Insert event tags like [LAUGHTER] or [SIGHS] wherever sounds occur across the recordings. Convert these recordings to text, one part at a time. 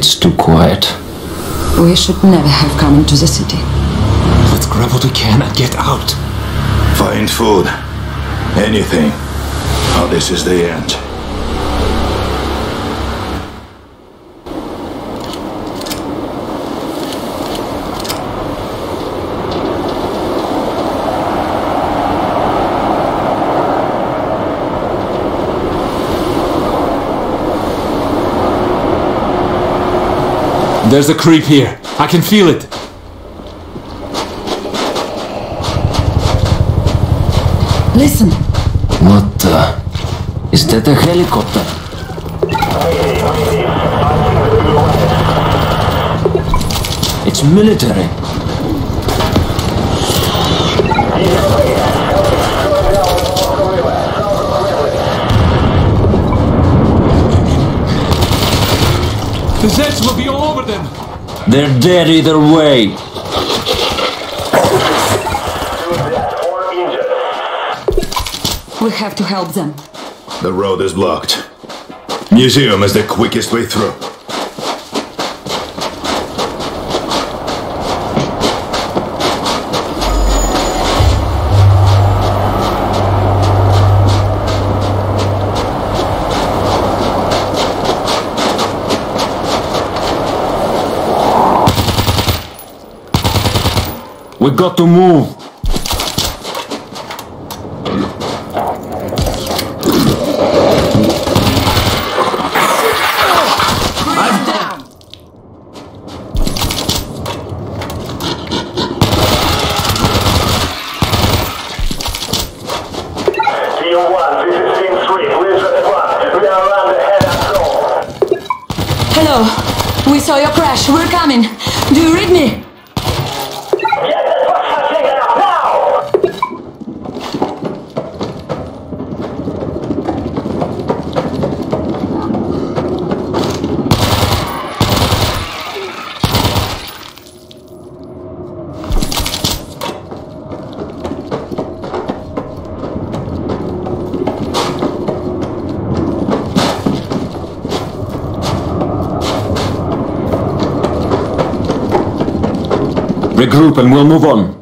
It's too quiet. We should never have come into the city. Let's grab what we can and get out. Find food. Anything. Oh, this is the end. There's a creep here. I can feel it. Listen, What the? Uh, is that a helicopter? It's military. They're dead either way. we have to help them. The road is blocked. Museum is the quickest way through. We got to move. Team 1, this is Team 3. Please respond. We are around the head and zone. Hello, we saw your crash. We're coming. Do you read me? Get the fuck taken out now! Regroup and we'll move on.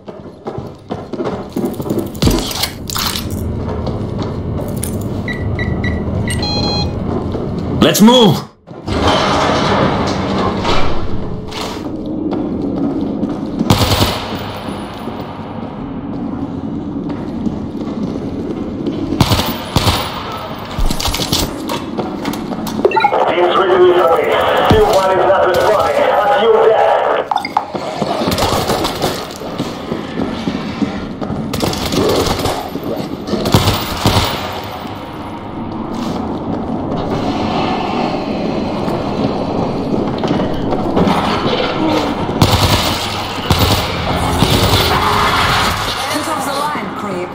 Let's move! Team 3 to me. Team 1 is not responding. Assume death. Get off the line, creep.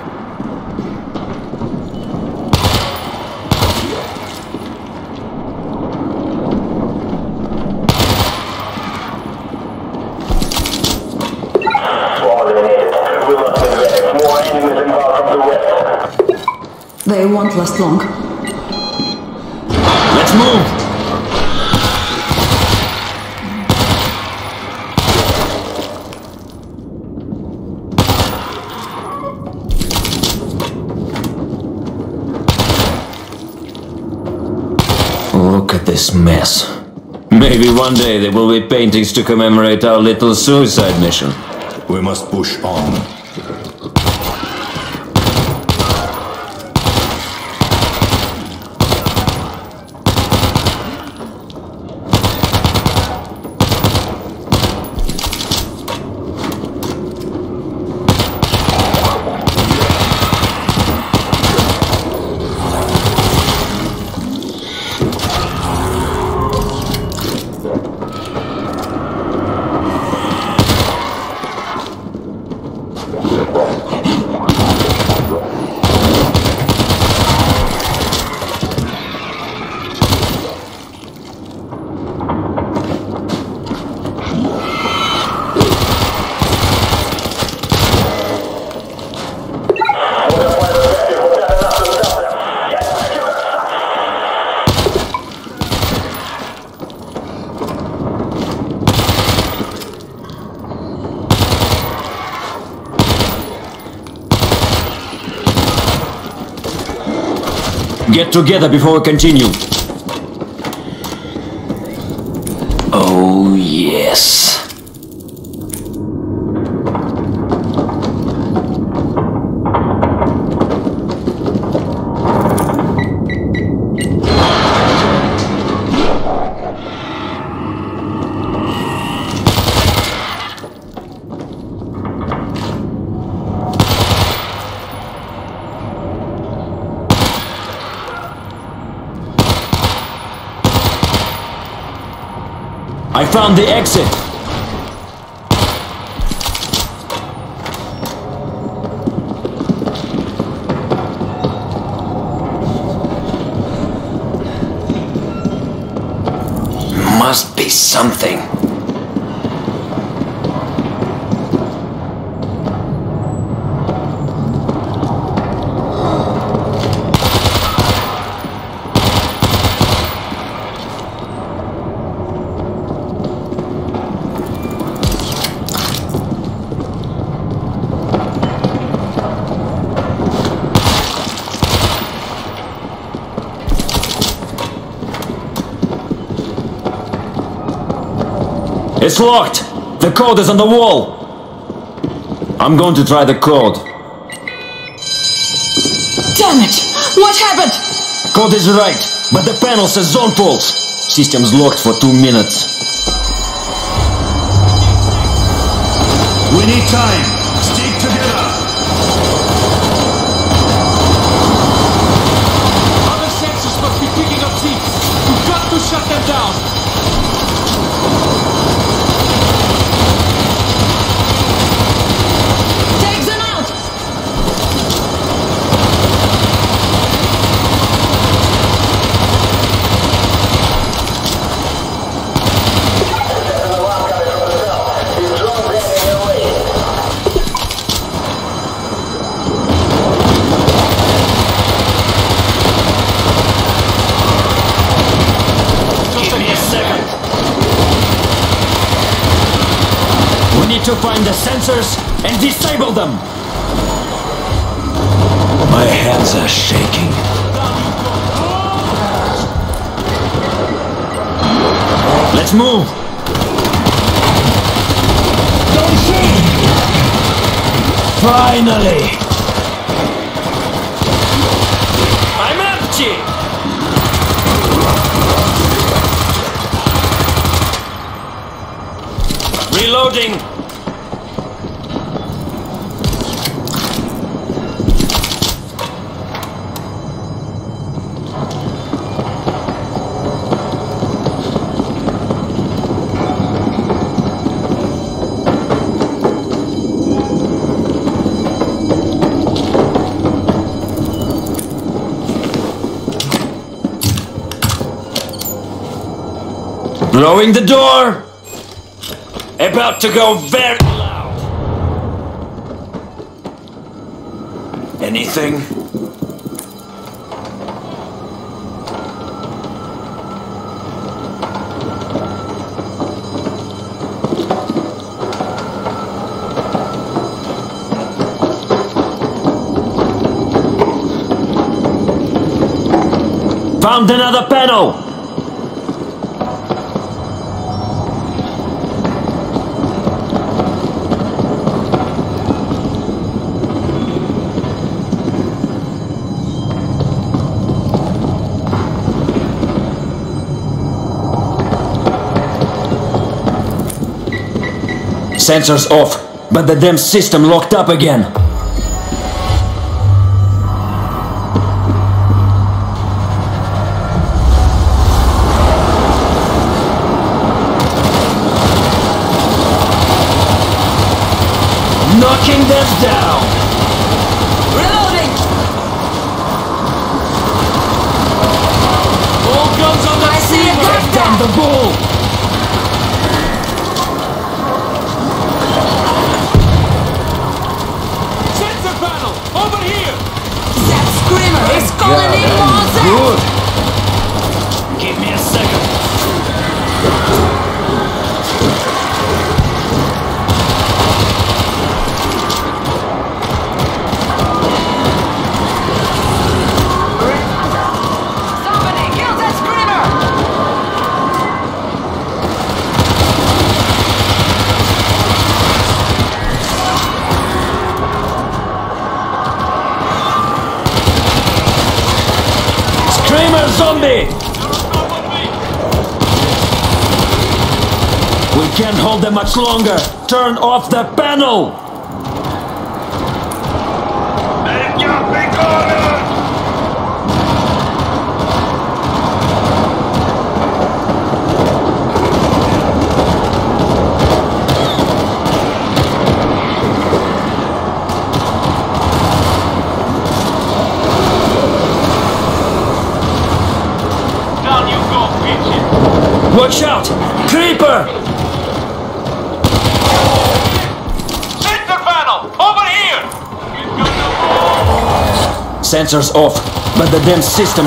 Swarm eliminated. We lost the medic. More enemies involved from the west. They won't last long. Let's move! Look at this mess. Maybe one day there will be paintings to commemorate our little suicide mission. We must push on. Get together before we continue. Oh, yes. I found the exit. Must be something. It's locked! The code is on the wall! I'm going to try the code. Damn it! What happened? Code is right, but the panel says zone pulse. System's locked for two minutes. We need time. Stick together. Other sensors must be picking up seats. We've got to shut them down. Take them out! His drone's heading your way. Give me a second. We need to find the sensors disable them. My hands are shaking. Let's move. Don't shoot! Finally! Blowing the door! About to go very loud. Anything? Found another panel! Sensors off, but the damn system locked up again. Longer. Turn off the panel! Down you go, bitches! Watch out! Creeper! Sensor panel! Over here! We've got the Sensors off, but the damn system.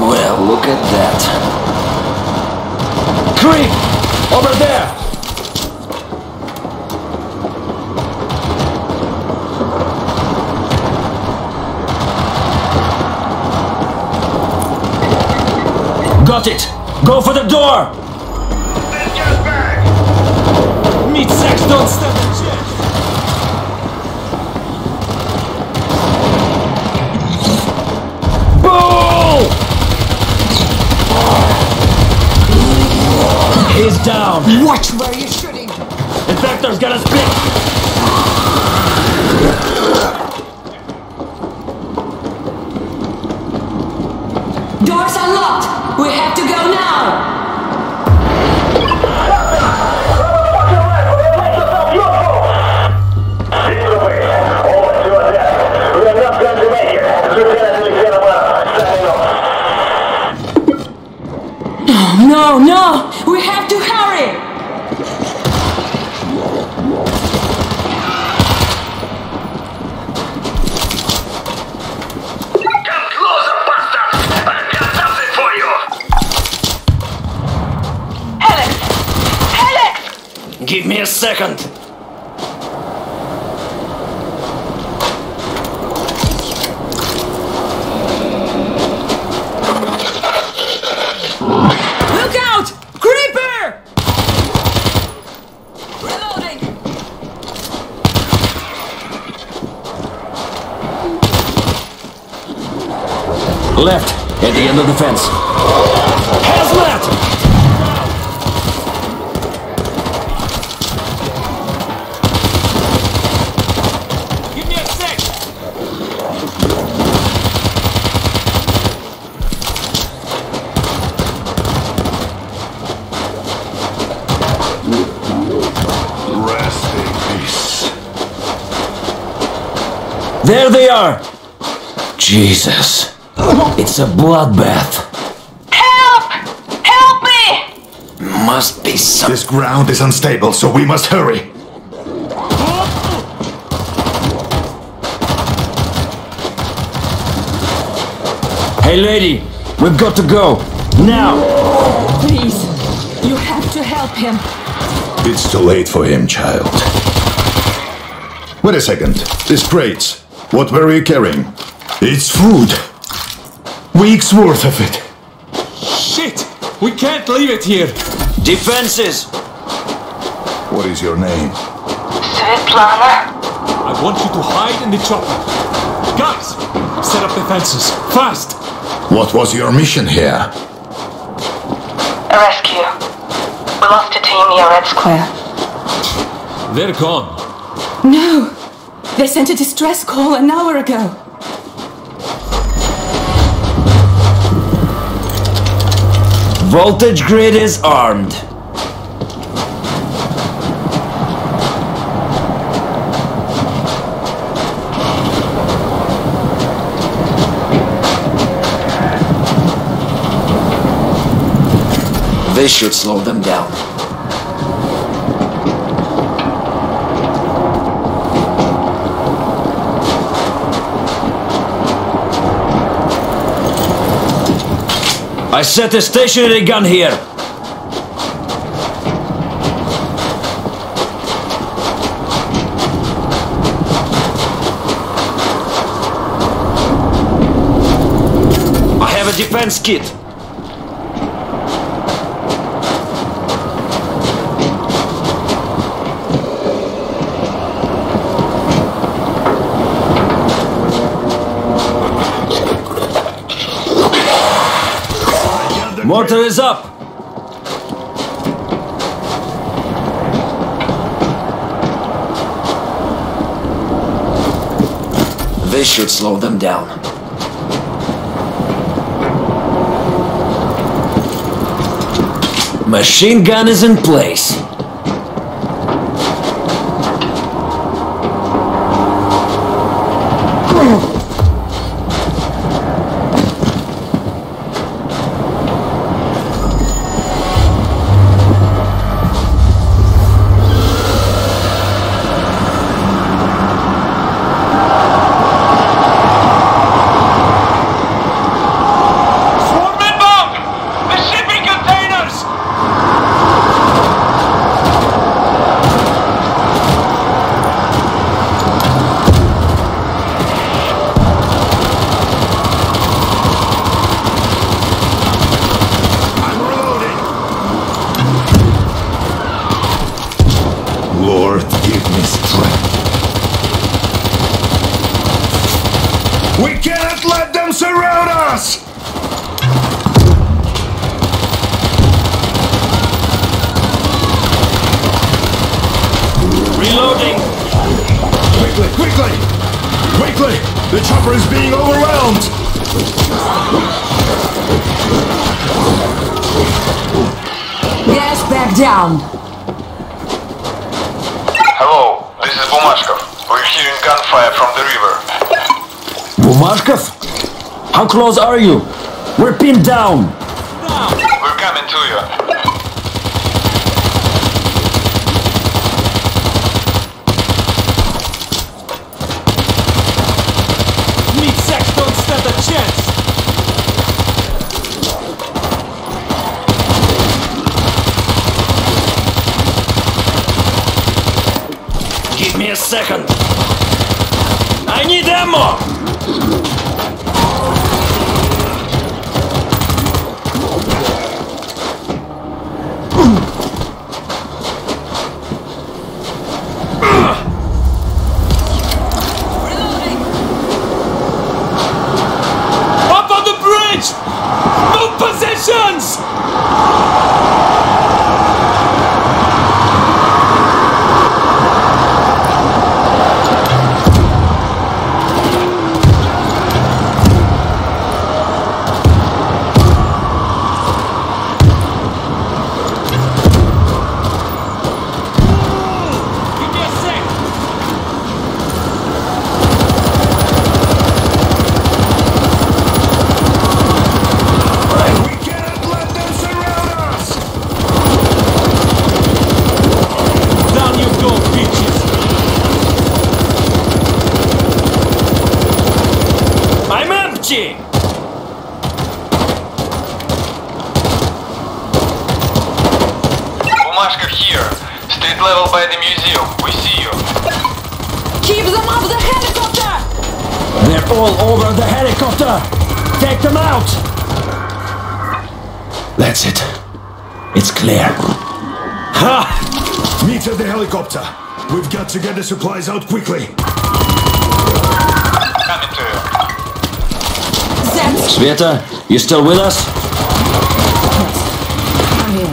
Well, look at that. Creep! Over there! Got it! Go for the door! Meat sex don't stand a chance! Bull! He's down! Watch where you're shooting! Infector's gonna split! Doors unlocked! We have to go now! Disappear. Over me a second! Look out! Creeper! Reloading! Left, at the end of the fence. There they are! Jesus. It's a bloodbath. Help! Help me! Must be some. This ground is unstable, so we must hurry. Hey, lady, we've got to go. Now! Please, you have to help him. It's too late for him, child. Wait a second. This crates. What were you carrying? It's food. Weeks worth of it. Shit! We can't leave it here! Defenses! What is your name? Svetlana? I want you to hide in the chopper. Guys, set up defenses. Fast! What was your mission here? A rescue. We lost a team near Red Square. They're gone. No! They sent a distress call an hour ago. Voltage grid is armed. This should slow them down. I set a stationary gun here. I have a defense kit. Mortar is up. This should slow them down. Machine gun is in place. How close are you? We're pinned down. We're coming to you. Meat sacks don't stand a chance! Give me a second. I need ammo. Supplies out quickly. Coming to you. Zed, Sveta, you still with us? Yes. I'm here.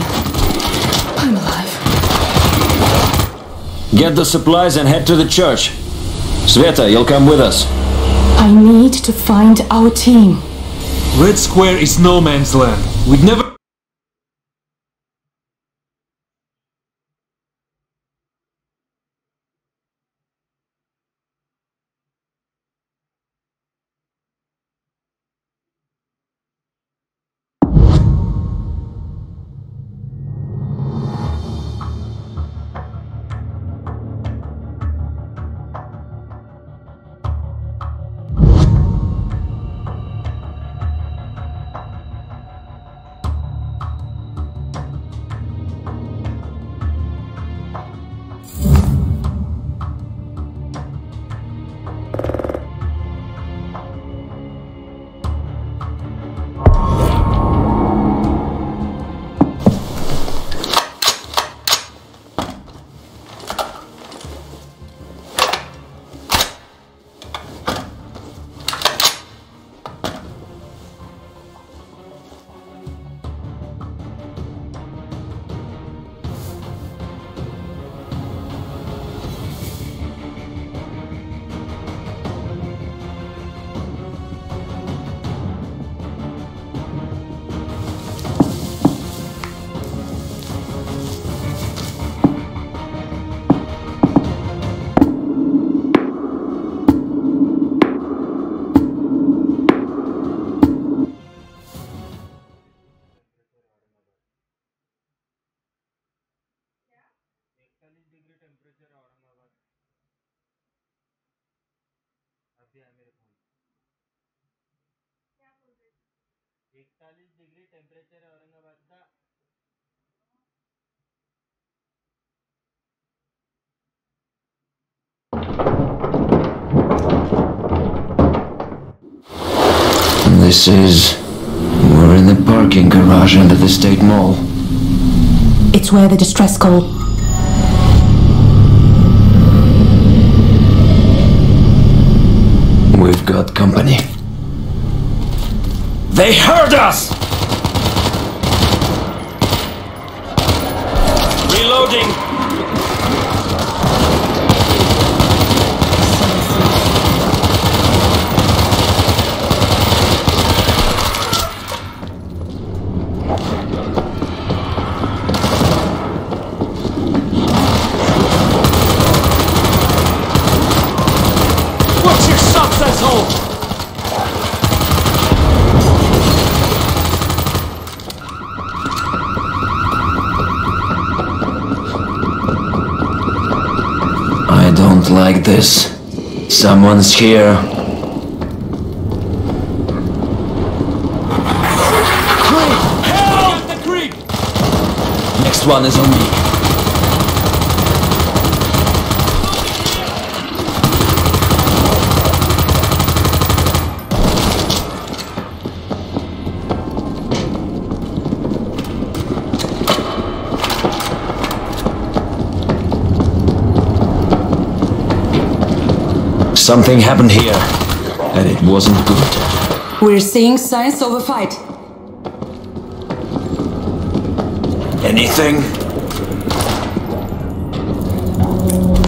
I'm alive. Get the supplies and head to the church. Sveta, you'll come with us. I need to find our team. Red Square is no man's land. We'd never. इकतालीस degree temperature है औरंगाबाद का This is. We're in the parking garage under the State Mall. It's where the distress call. We've got company. They heard us! Reloading! Watch your shots, asshole! I don't like this. Someone's here. Help! the creek! Next one is on me. Something happened here, and it wasn't good. We're seeing signs of a fight. Anything?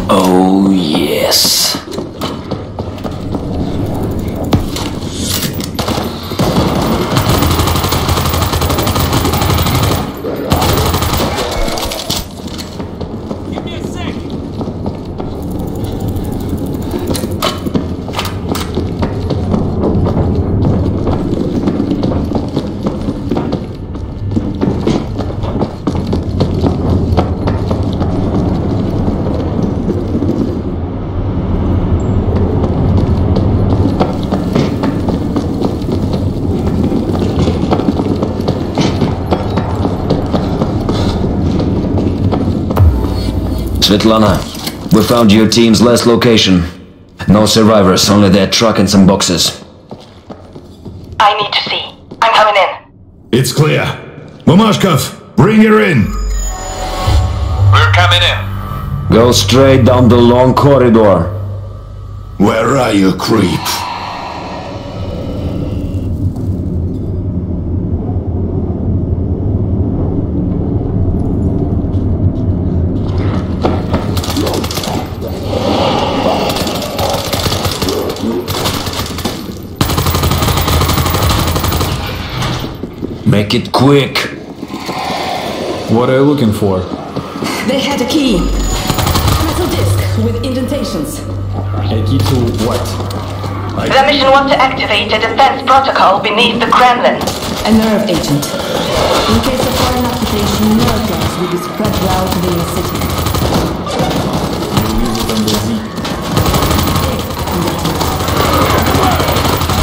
Oh, yes. Give me a sec! Svetlana, we found your team's last location. No survivors, only their truck and some boxes. I need to see. I'm coming in. It's clear. Mamashkov, bring her in. We're coming in. Go straight down the long corridor. Where are you, creep? Make it quick. What are you looking for? They had a key. Metal disc with indentations. A key to what? The mission wants to activate a defense protocol beneath the Kremlin. A nerve agent. In case of foreign occupation, nerve gas will be spread throughout the city. You use it on the Z.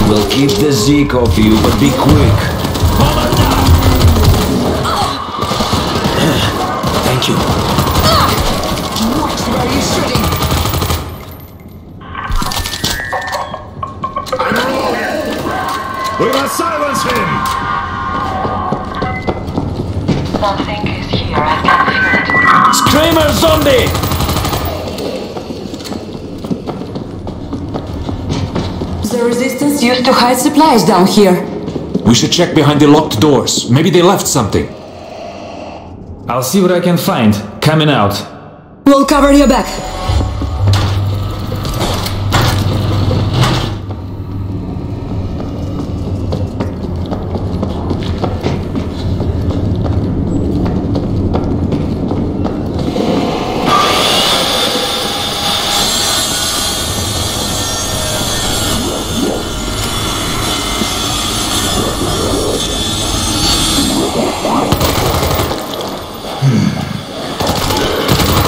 We'll keep the Zeke off you, but be quick. To hide supplies down here. We should check behind the locked doors. Maybe they left something. I'll see what I can find. Coming out. We'll cover your back.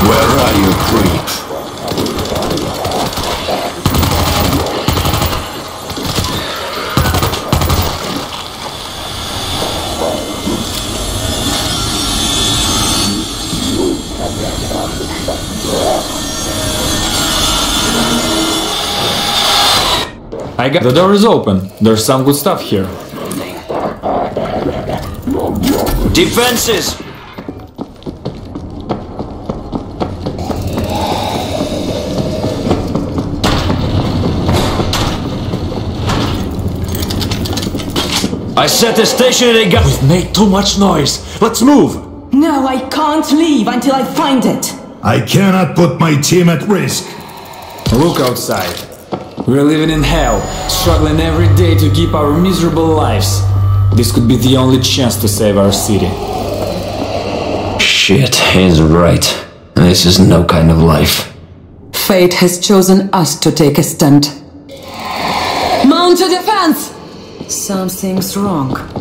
Where are you, creep? I got the door is open. There's some good stuff here. Defenses! I set the stationary gun. We've made too much noise. Let's move. No, I can't leave until I find it. I cannot put my team at risk. Look outside. We're living in hell, struggling every day to keep our miserable lives. This could be the only chance to save our city. Shit, he's right. This is no kind of life. Fate has chosen us to take a stand. Mount to defense! Something's wrong.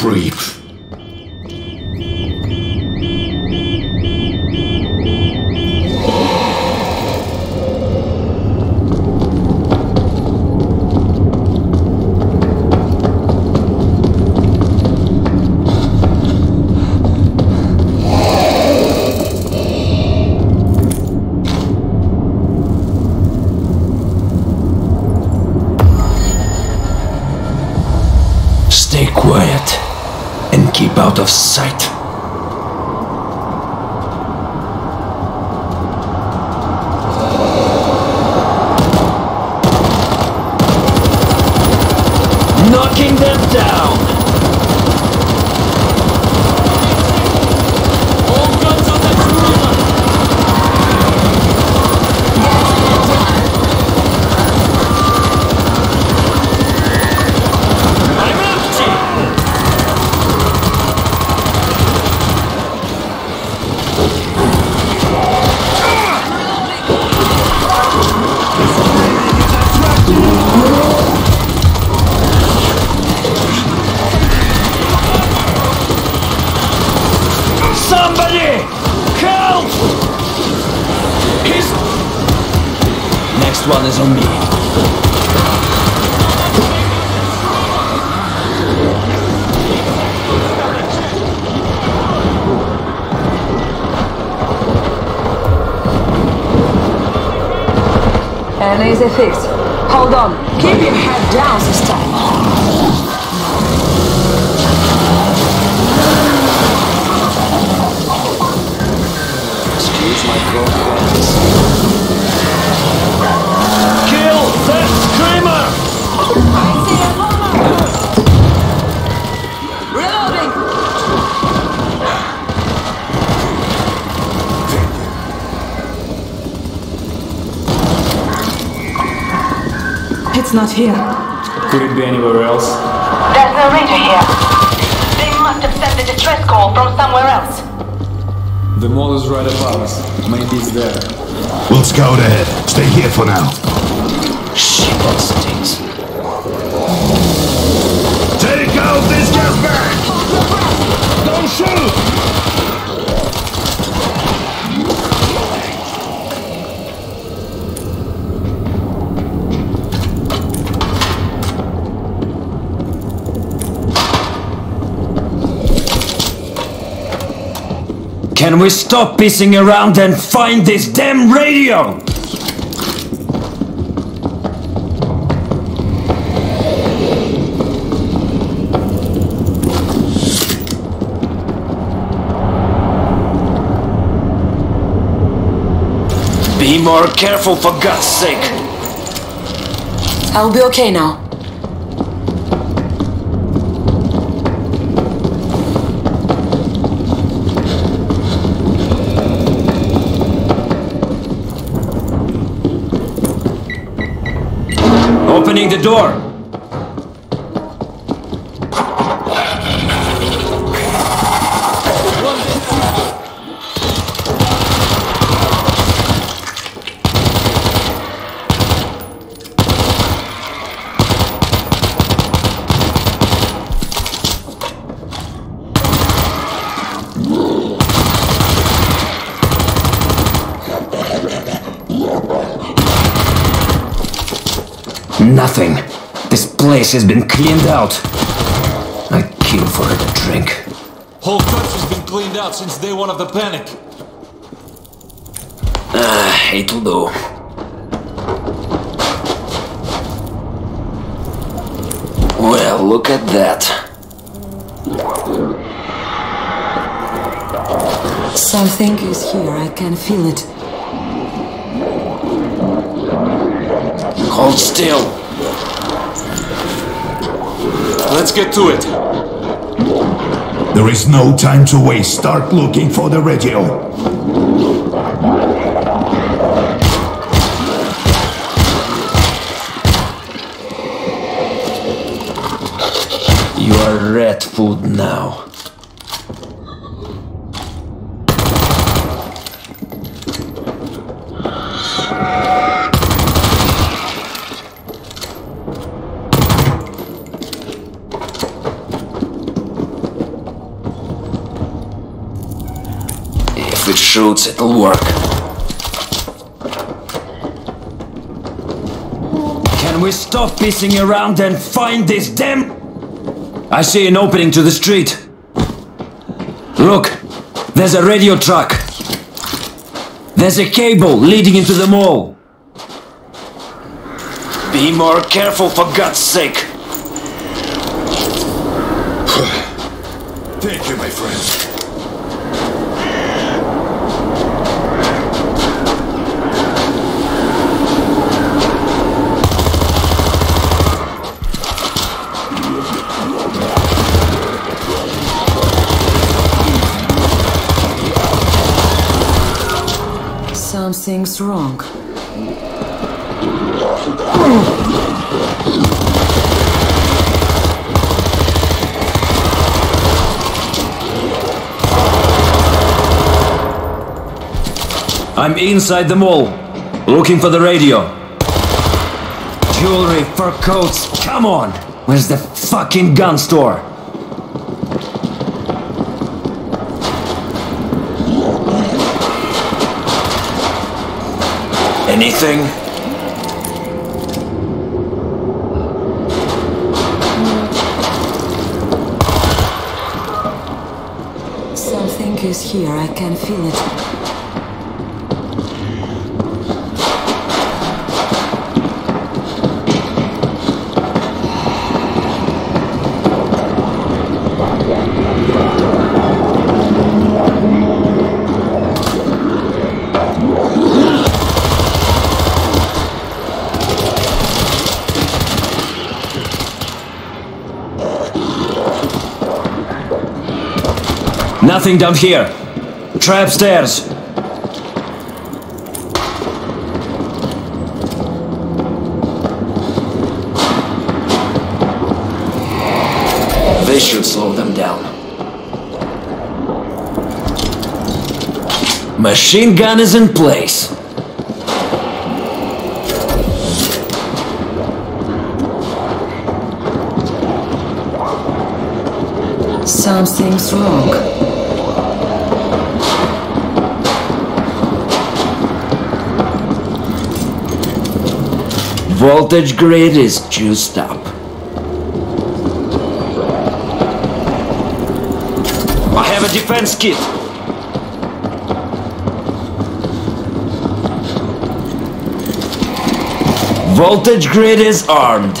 Creep? Of sight. It's not here. Could it be anywhere else? There's no radio here. They must have sent a distress call from somewhere else. The mall is right above us. Maybe it's there. We'll scout ahead. Stay here for now. Can we stop pissing around and find this damn radio? Be more careful for God's sake. I'll be okay now. Opening the door. Nothing. This place has been cleaned out. I'd kill for a drink. Whole country's been cleaned out since day one of the panic. Ah, it'll do. Well, look at that. Something is here. I can feel it. Hold still. Let's get to it. There is no time to waste. Start looking for the radio. You are rat food now. If it shoots, it'll work. Can we stop pissing around and find this damn... I see an opening to the street. Look, there's a radio truck. There's a cable leading into the mall. Be more careful for God's sake. I'm inside the mall, looking for the radio. Jewelry, fur coats, come on! Where's the fucking gun store? Anything? Something is here, I can feel it. Nothing down here. Try upstairs. They should slow them down. Machine gun is in place. Something's wrong. Voltage grid is juiced up. I have a defense kit. Voltage grid is armed.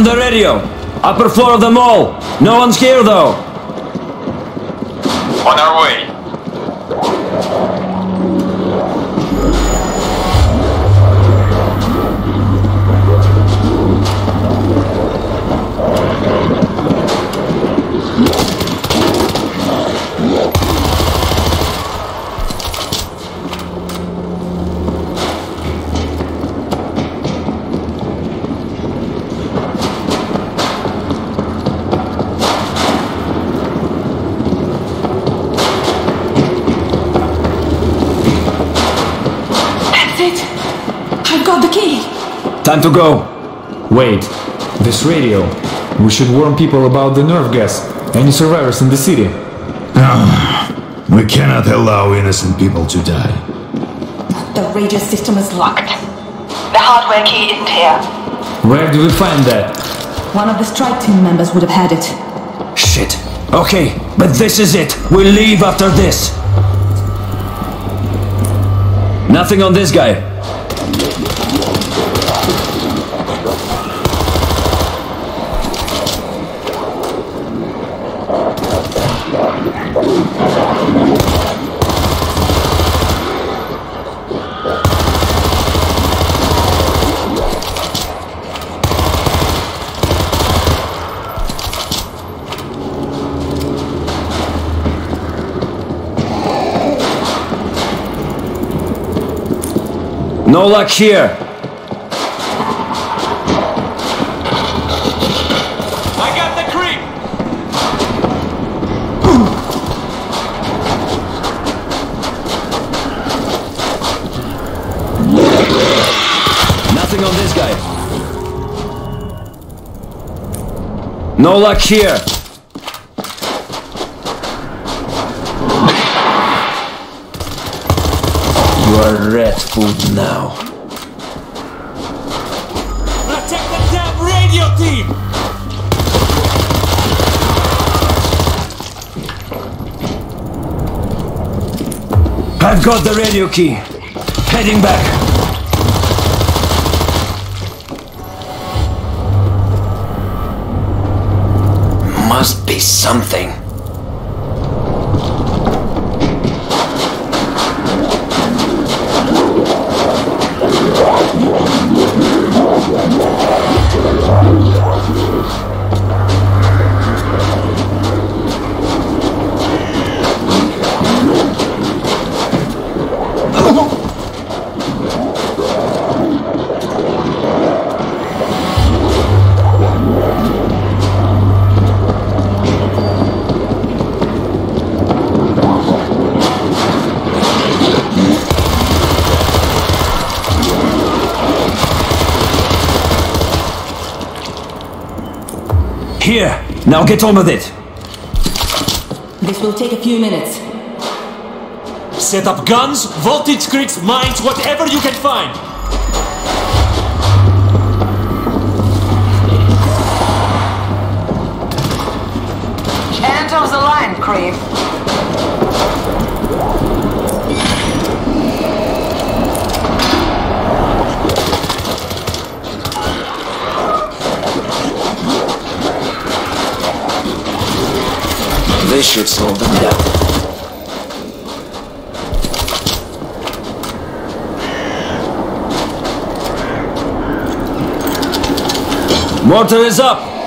Found the radio. Upper floor of the mall. No one's here though. On our way. Time to go. Wait, this radio. We should warn people about the nerve gas. Any survivors in the city? Ah, we cannot allow innocent people to die. The radio system is locked. The hardware key isn't here. Where do we find that? One of the strike team members would have had it. Shit. Okay, but this is it. We leave after this. Nothing on this guy. No luck here. I got the creep! Nothing on this guy. No luck here. I've got the radio key. Heading back. Must be something. Now get on with it. This will take a few minutes. Set up guns, voltage grids, mines, whatever you can find. This should slow them down. Mortar is up!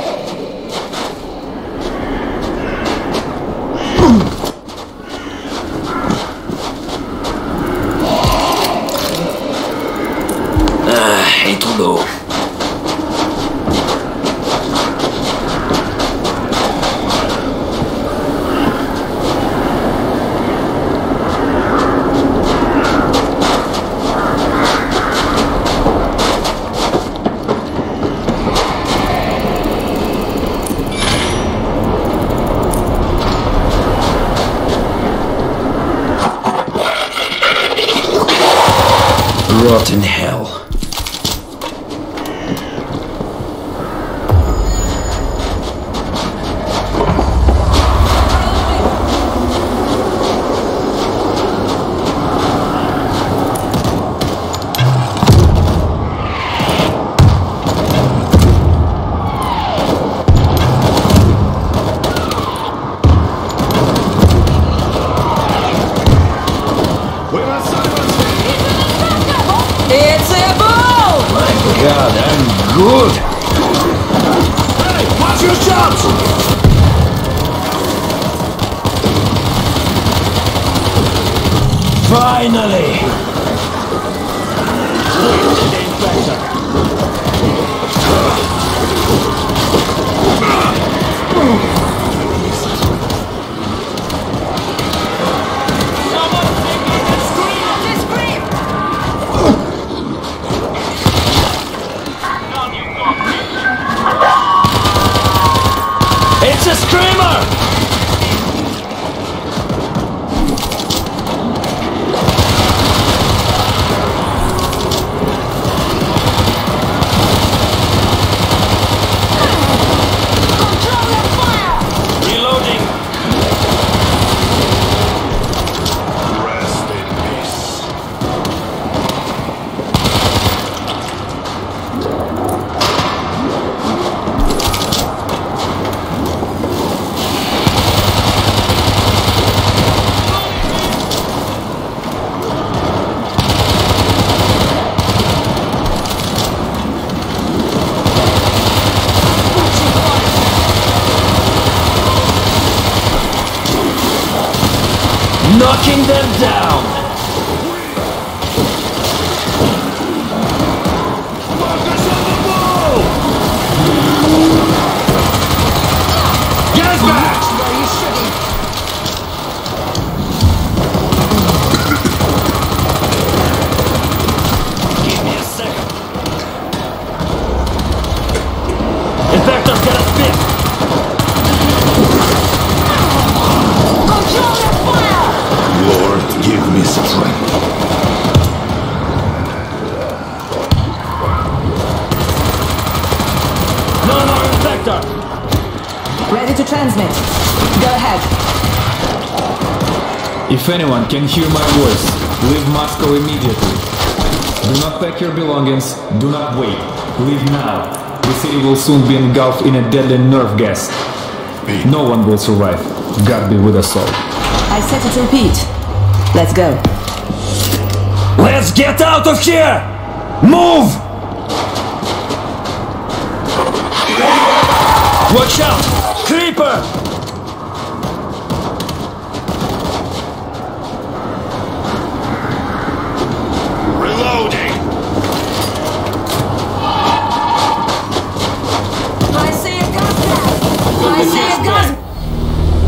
God, I'm good. Hey, watch your shots! Finally! It's If anyone can hear my voice, leave Moscow immediately. Do not pack your belongings, do not wait. Leave now. The city will soon be engulfed in a deadly nerve gas. No one will survive. God be with us all. I set it to repeat. Let's go. Let's get out of here! Move! Watch out!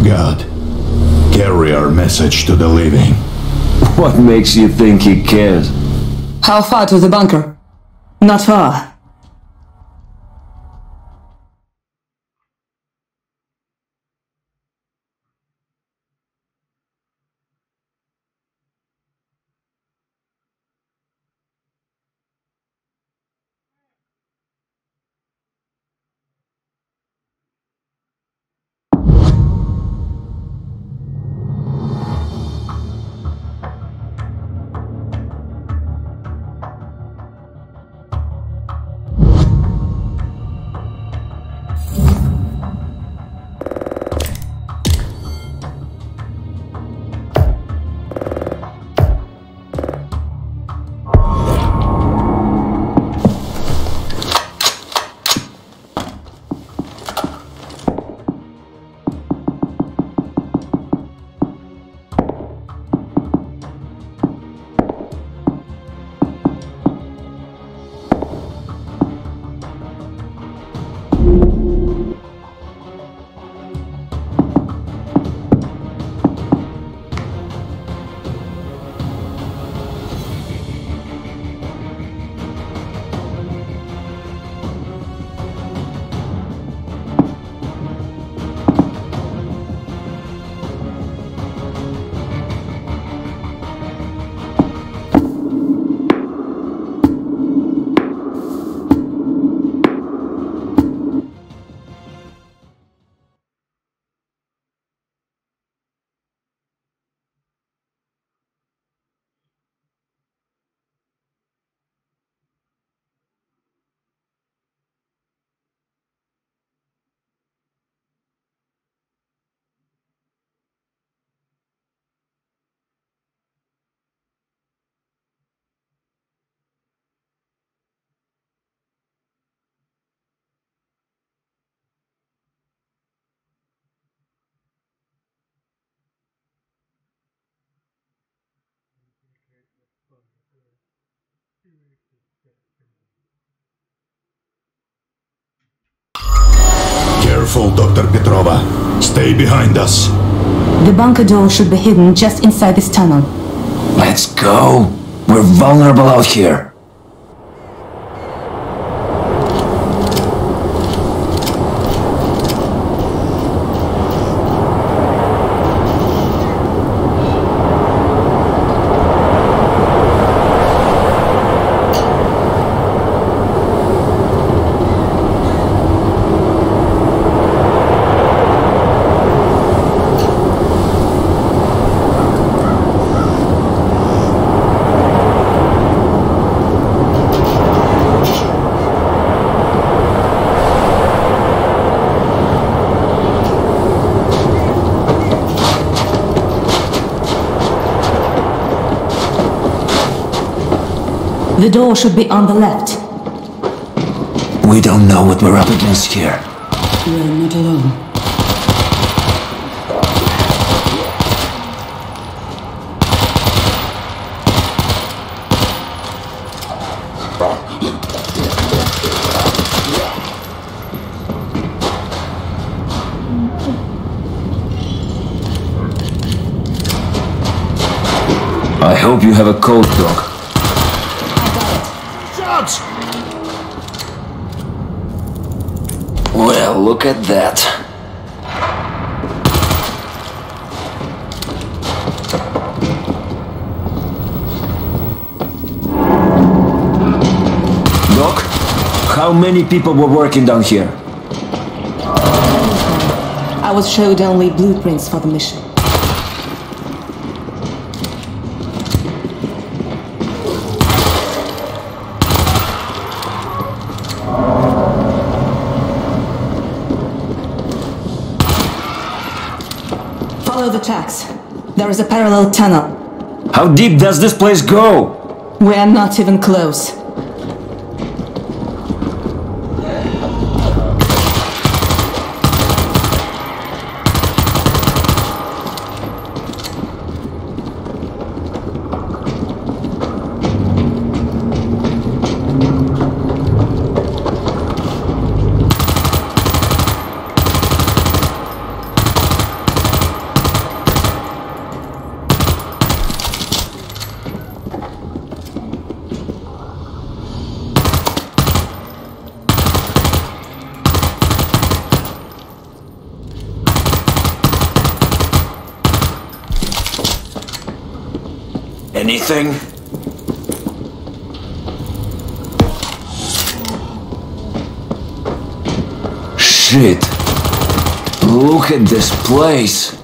God, carry our message to the living. What makes you think he cares? How far to the bunker? Not far. Careful, Dr. Petrova. Stay behind us. The bunker door should be hidden just inside this tunnel. Let's go. We're vulnerable out here. The door should be on the left. We don't know what we're up against here. We're not alone. I hope you have a cold dog. Shots! Well, look at that. Doc, how many people were working down here? I was showed only blueprints for the mission. Tracks. There is a parallel tunnel. How deep does this place go? We are not even close. Anything? Shit. Look this place.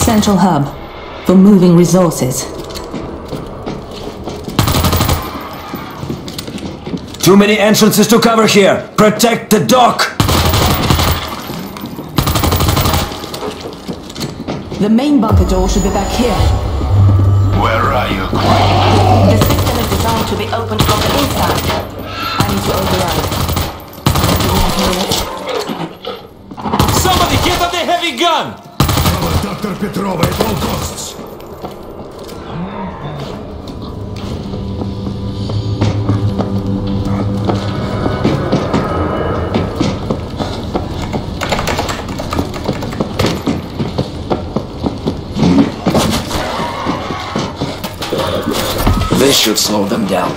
Central hub for moving resources. Too many entrances to cover here. Protect the dock. The main bunker door should be back here. Where are you, The system is designed to be opened from the inside. I need to override. Somebody get up the heavy gun! Cover Dr. Petrova at all costs. This should slow them down.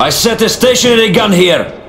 I set a stationary gun here.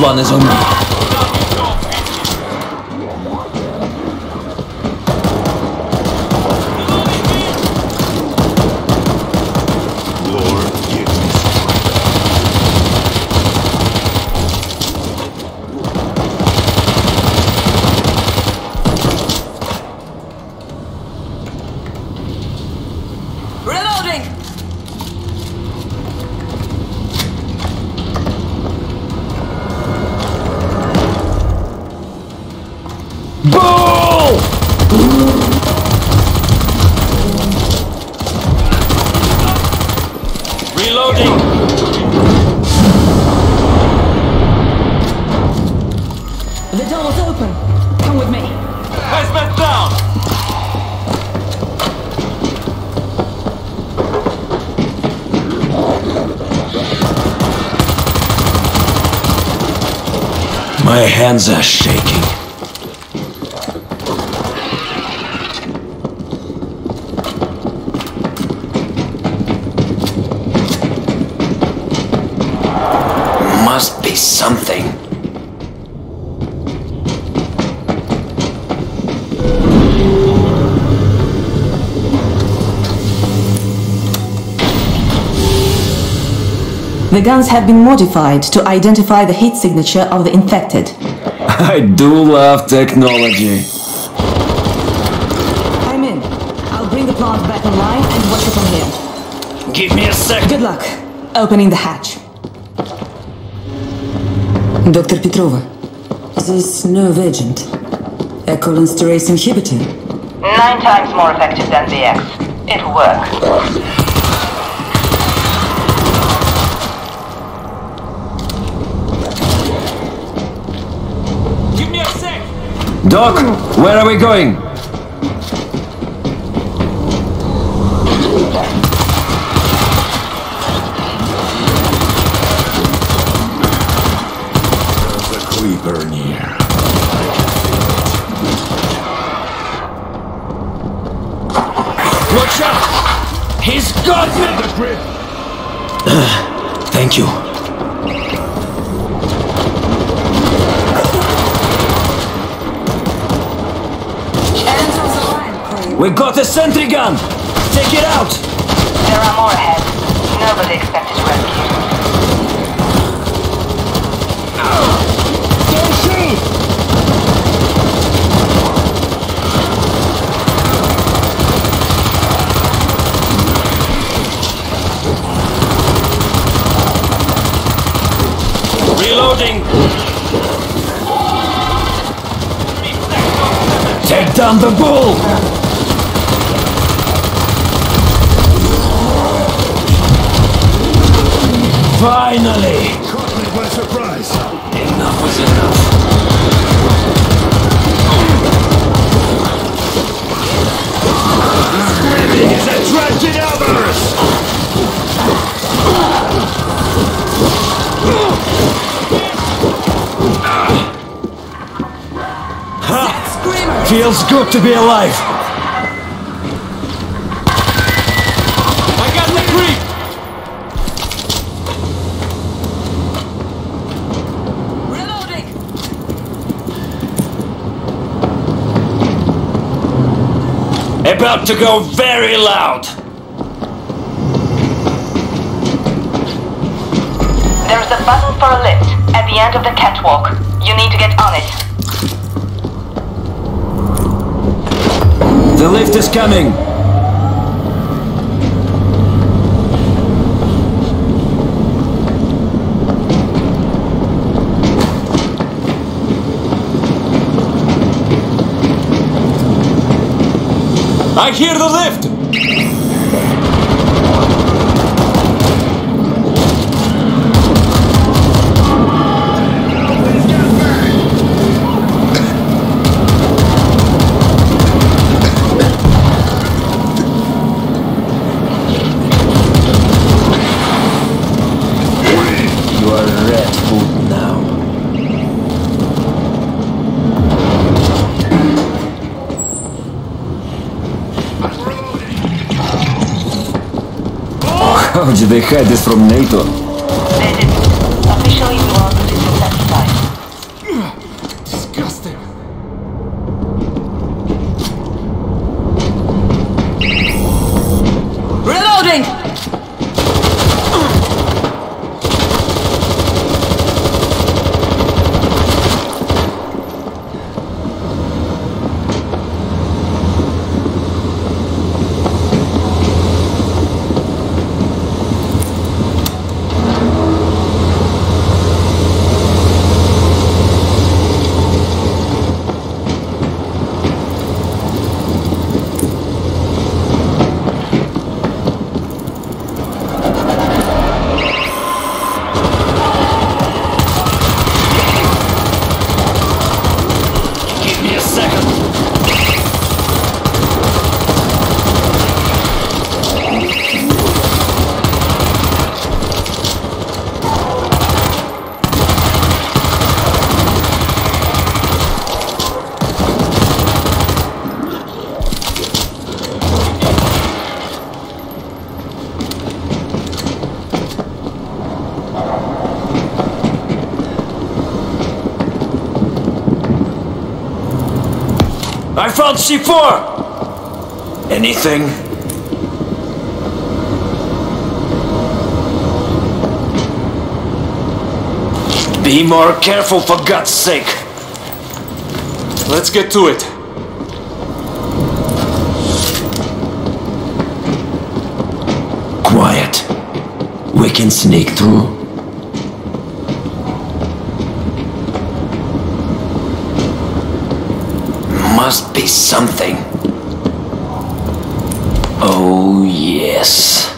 One is on me. Hands are shaking. Must be something. The guns have been modified to identify the heat signature of the infected. [LAUGHS] I do love technology. I'm in. I'll bring the plant back online and watch it from here. Give me a sec. Good luck. Opening the hatch. Dr. Petrova, this nerve agent, a cholinesterase inhibitor. Nine times more effective than VX. It'll work. Doc, where are we going? There's creeper near. Watch out! He's got me! The grip! [SIGHS] Thank you. Hands on the line, Crane. We got a sentry gun! Take it out! There are more ahead. Nobody expected rescue. Reloading! Take down the bull! Finally! Caught me by surprise. Enough was enough. Living is attracting others! Feels good to be alive. I got the creep! Reloading! About to go very loud. There is a button for a lift at the end of the catwalk. You need to get on it. The lift is coming. I hear the lift! They hide this from NATO? They didn't. Officially, we were on the disinfected side. Disgusting. Reloading! Give me a second. C4! Anything? Be more careful for God's sake. Let's get to it. Quiet. We can sneak through. Must be something. Oh, yes.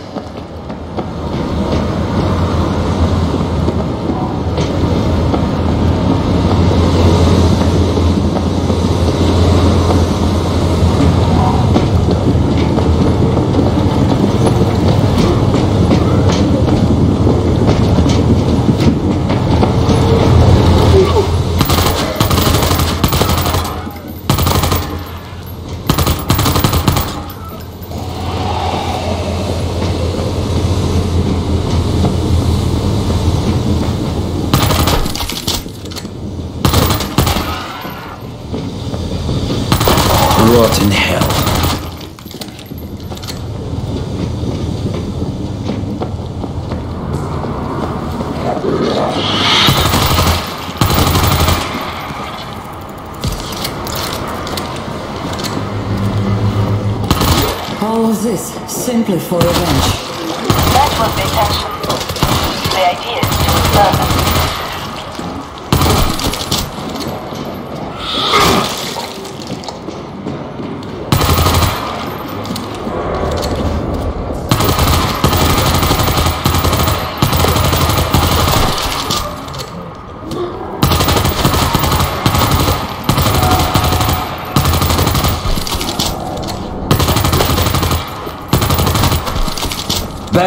Rotten hell. All of this simply for revenge. That was the intention. The idea is to observe them.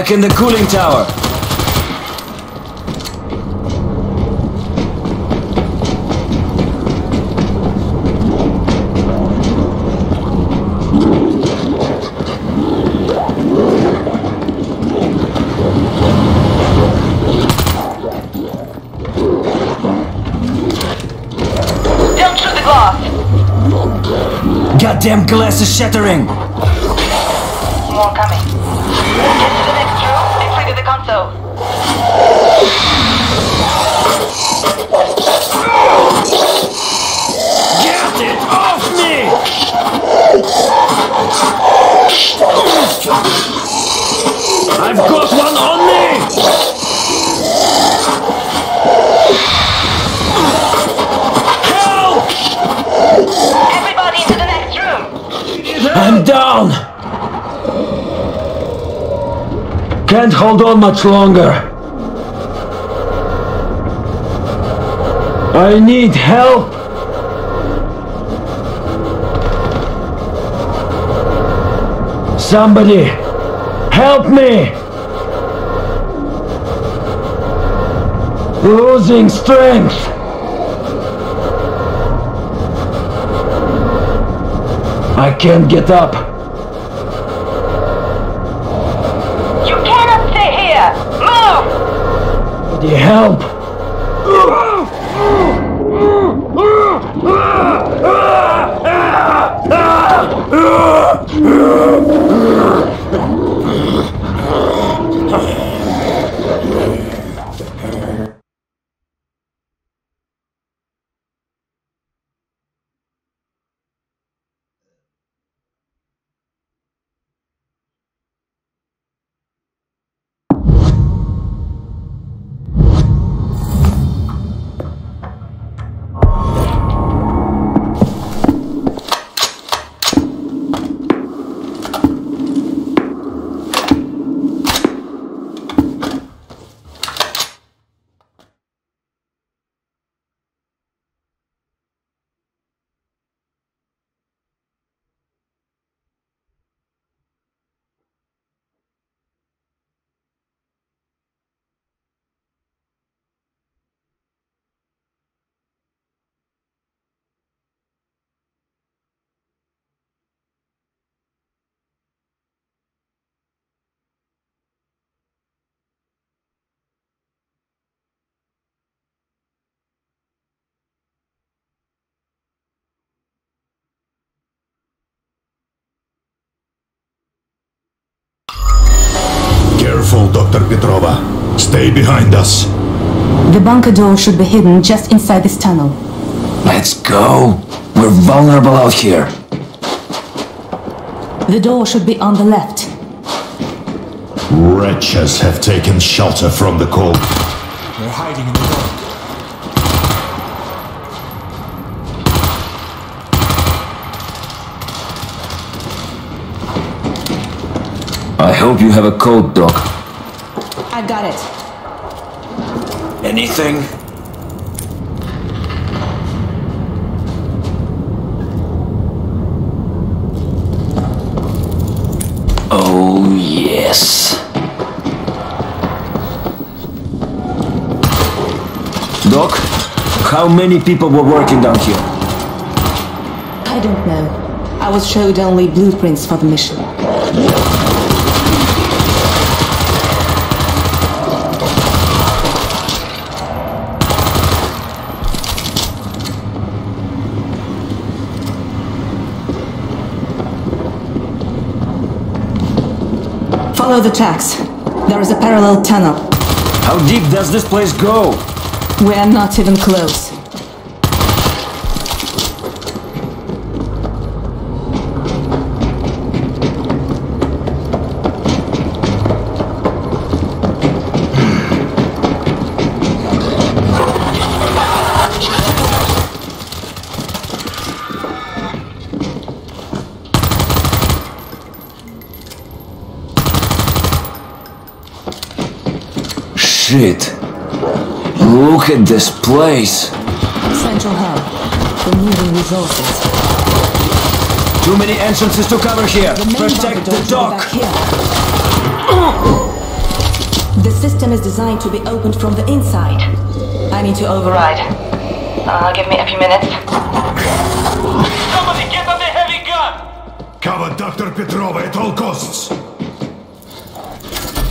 Back in the cooling tower. Don't shoot the glass! Goddamn glass is shattering. And trigger the console. Get it off me! I've got one on me! Help! Everybody into the next room! I'm down! Can't hold on much longer. I need help! Somebody, help me! Losing strength! I can't get up. You cannot stay here! Somebody help! Behind us. The bunker door should be hidden just inside this tunnel. Let's go. We're vulnerable out here. The door should be on the left. Wretches have taken shelter from the cold. They're hiding in the dark. I hope you have a coat, Doc. I got it. Anything? Oh, yes. Doc, how many people were working down here? I don't know. I was showed only blueprints for the mission. Follow the tracks. There is a parallel tunnel. How deep does this place go? We are not even close. Shit. Look at this place. Central hub. For moving resources. Too many entrances to cover here. The Protect the door should be dock. The system is designed to be opened from the inside. I need to override. Uh, give me a few minutes. Somebody get on the heavy gun! Cover Dr. Petrova at all costs.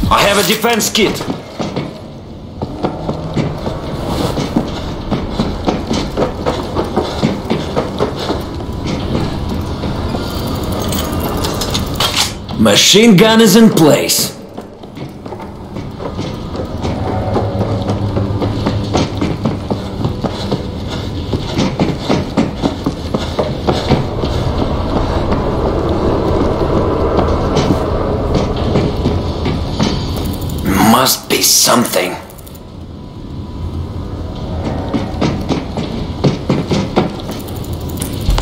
I have a defense kit. Machine gun is in place. Must be something.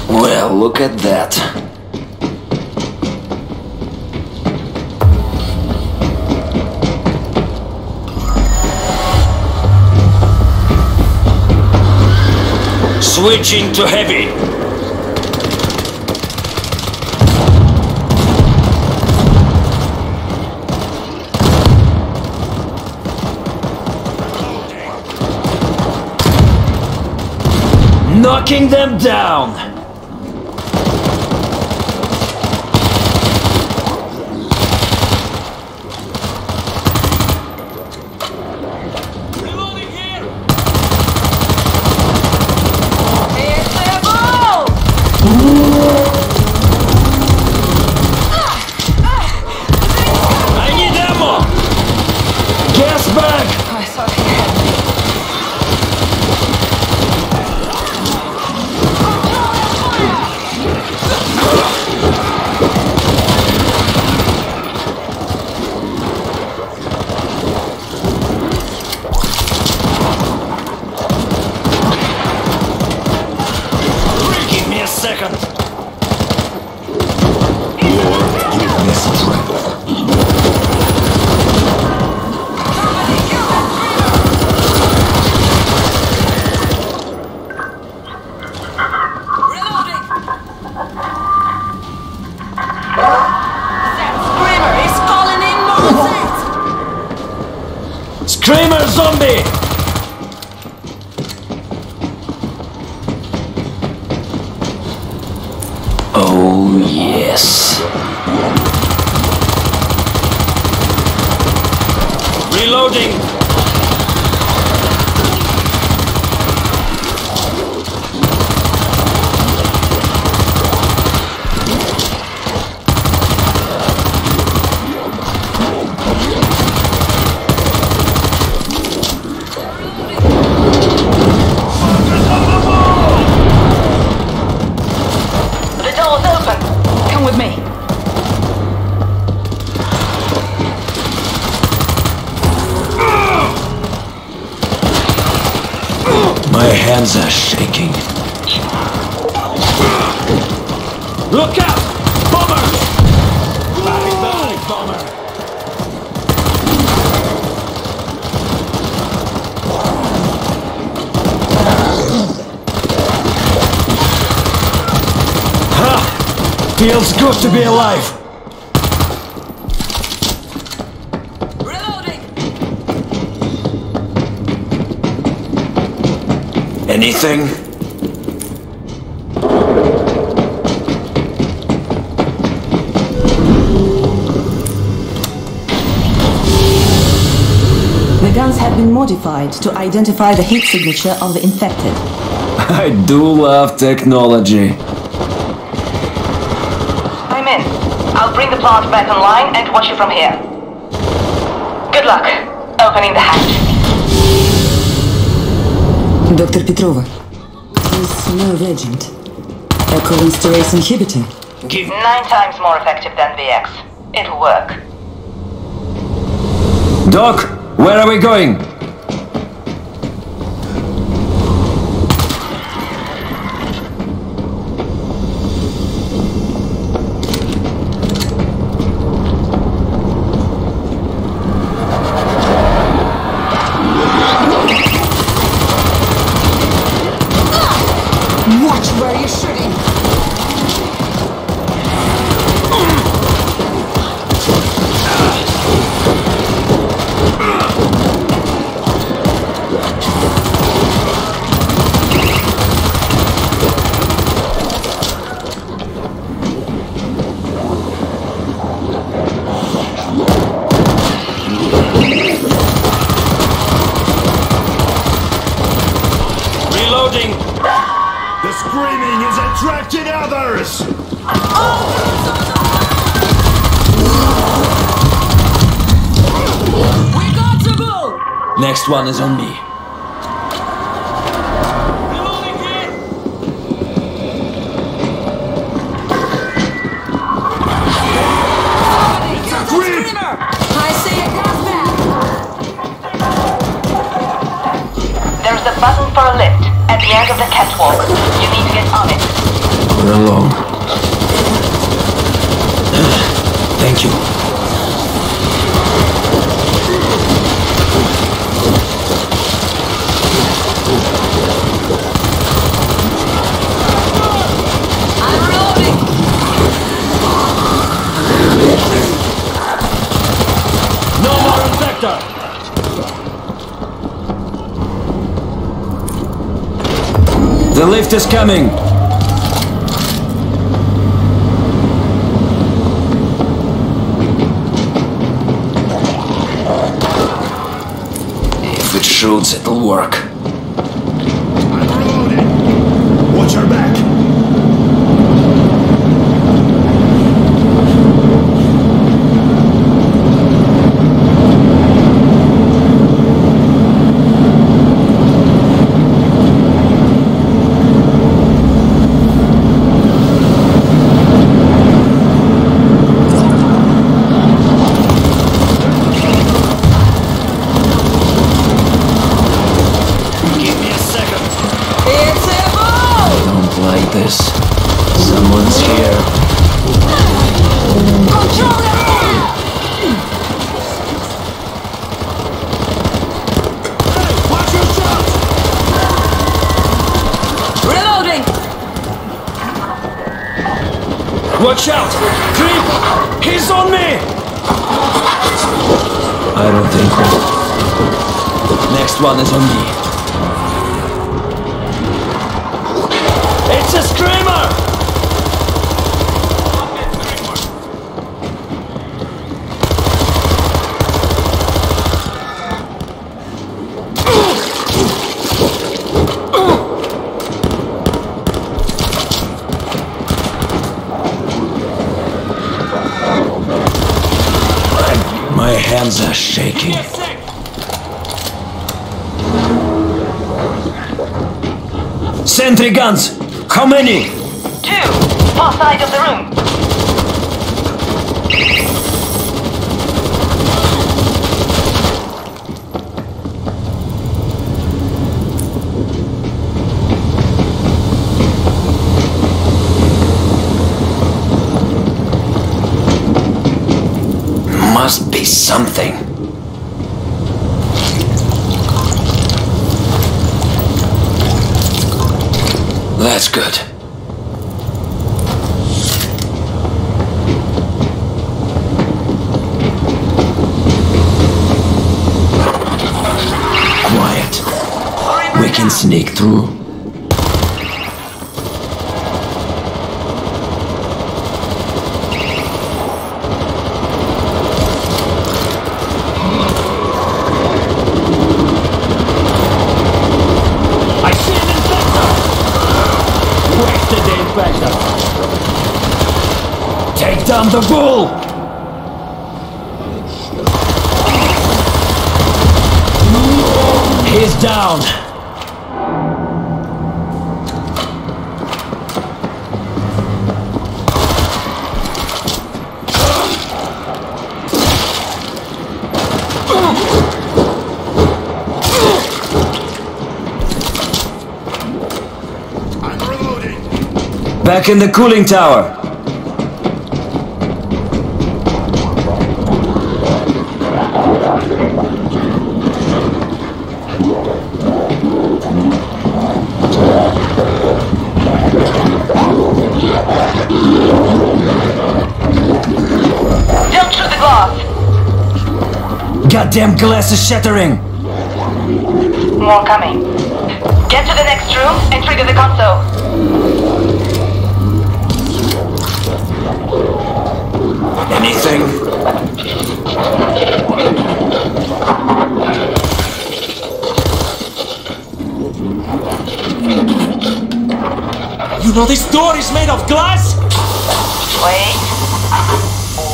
Well, look at that. Switching to heavy. Knocking them down. Reloading! Feels to be alive! Reloading! Anything? The guns have been modified to identify the heat signature of the infected. [LAUGHS] I do love technology. I'm in. I'll bring the plant back online and watch it from here. Good luck. Opening the hatch. Dr. Petrova. This nerve agent. a cholinesterase inhibitor. Give Nine times more effective than VX. It'll work. Doc, where are we going? A gas bag! There's a button for a lift at the end of the catwalk. You need to get on it. We're alone. [SIGHS] Thank you. I'm reloading! No more infector! The lift is coming! If it shoots, it'll work. Watch out! Creep! He's on me! I don't think so. Next one is on me. Sentry guns! How many? Two. Far side of the room. Must be something. That's good. Quiet. We can sneak through. I see an infector! Where's the infector? Take down the bull! He's down. Back in the cooling tower. Jump through the glass. Goddamn glass is shattering. More coming. Get to the next room and trigger the console. Anything? You know this door is made of glass? Wait.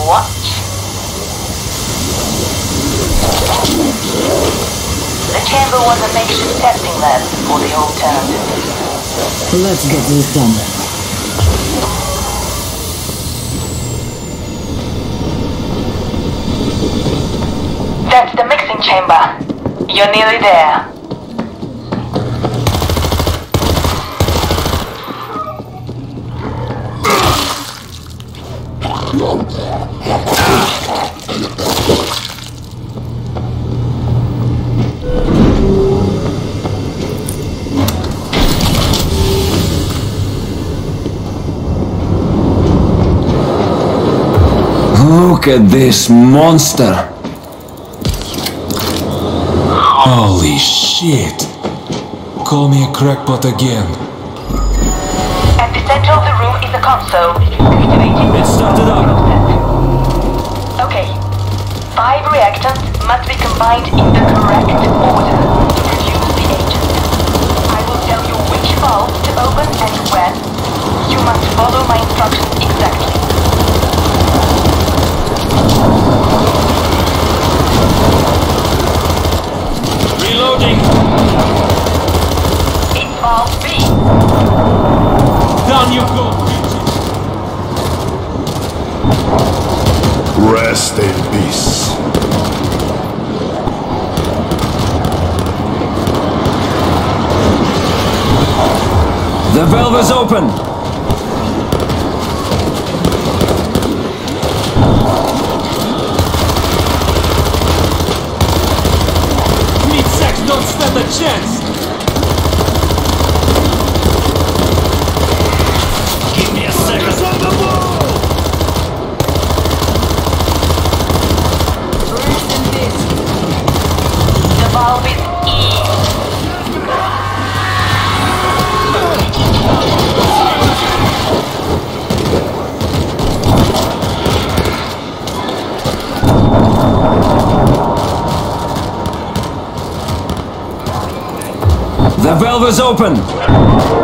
What? The chamber was a makeshift testing lab for the old turned. Let's get this done. That's the mixing chamber. You're nearly there. Look at this monster. Holy shit. Call me a crackpot again. At the center of the room is a console. Activating. It started up. Okay. Five reactants must be combined in the correct order to produce the agent. I will tell you which valve to open and when. You must follow my instructions Reloading! It's valve B. Down you go, bitches! Rest in peace. The valve is open. Meat a chance! Is open.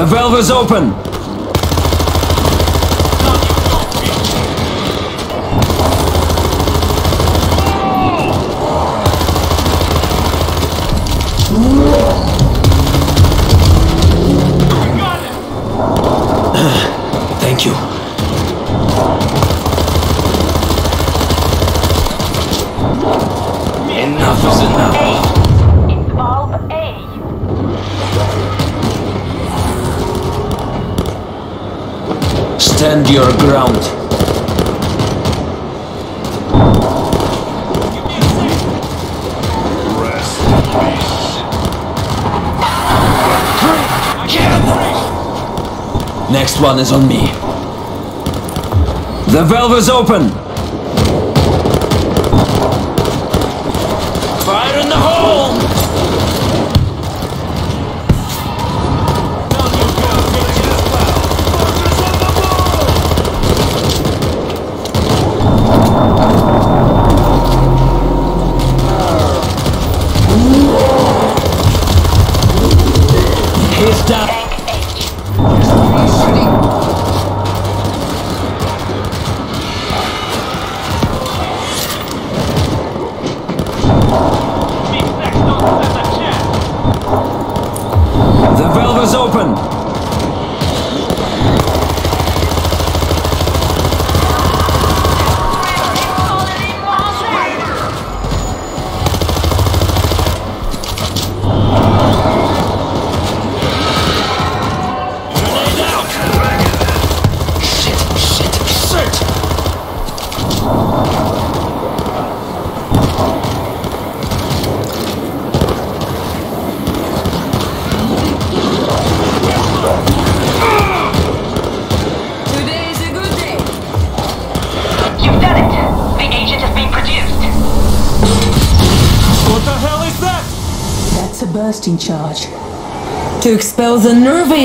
The valve is open! Ground. Next one is on me. The valve is open!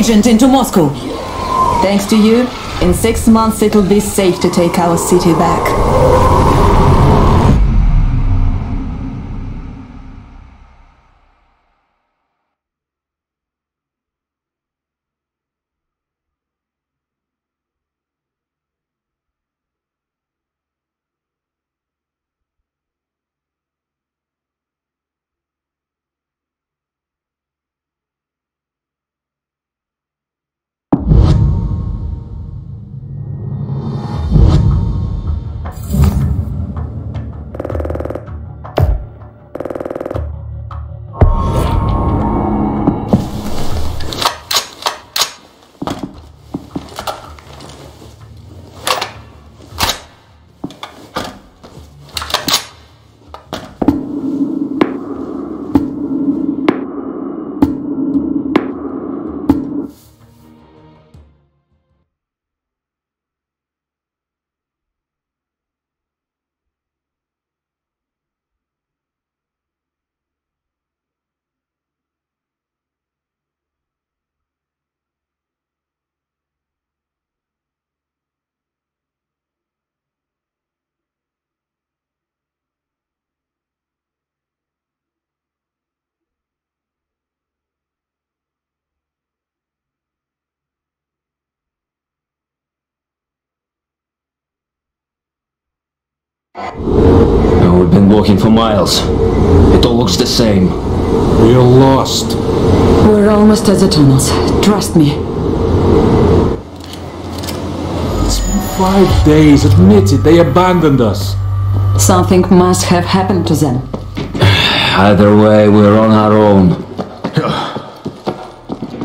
Agent into Moscow. Thanks to you, in six months it'll be safe to take our city back. Oh, we've been walking for miles. It all looks the same. We're lost. We're almost at the tunnels. Trust me. It's been five days. Admit it. They abandoned us. Something must have happened to them. Either way, we're on our own.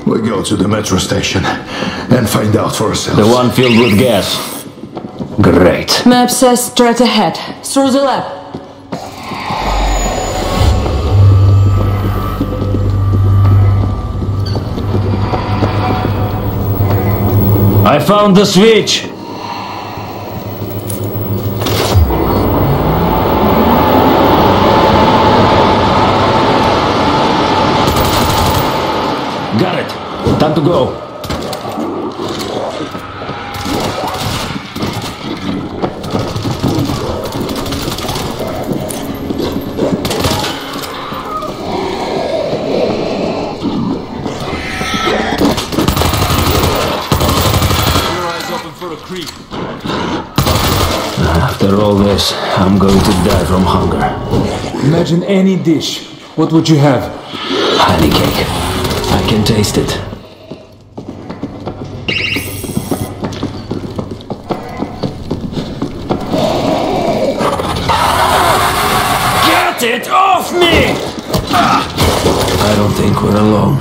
We go to the metro station and find out for ourselves. The one filled with gas. Great. Map says straight ahead, through the lab. I found the switch! Got it. Time to go. place, I'm going to die from hunger. Imagine any dish. What would you have? Honey cake. I can taste it. Get it off me! I don't think we're alone.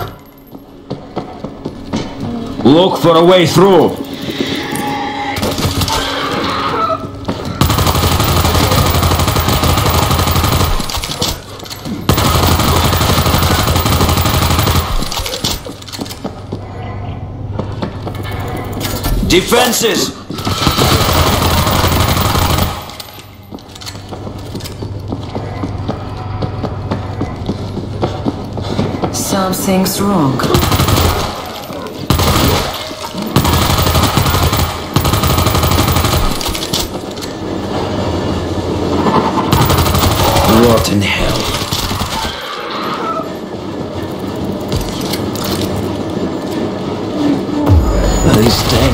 Look for a way through. Defenses! Something's wrong. Rotten hell.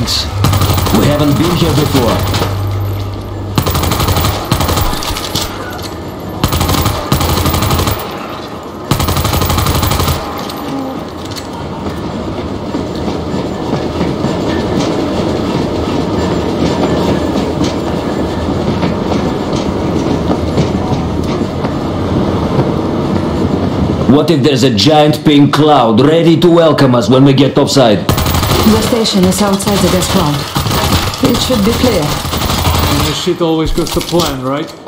We haven't been here before. What if there's a giant pink cloud ready to welcome us when we get topside? The station is outside the gas cloud. It should be clear. And this shit always goes to plan, right?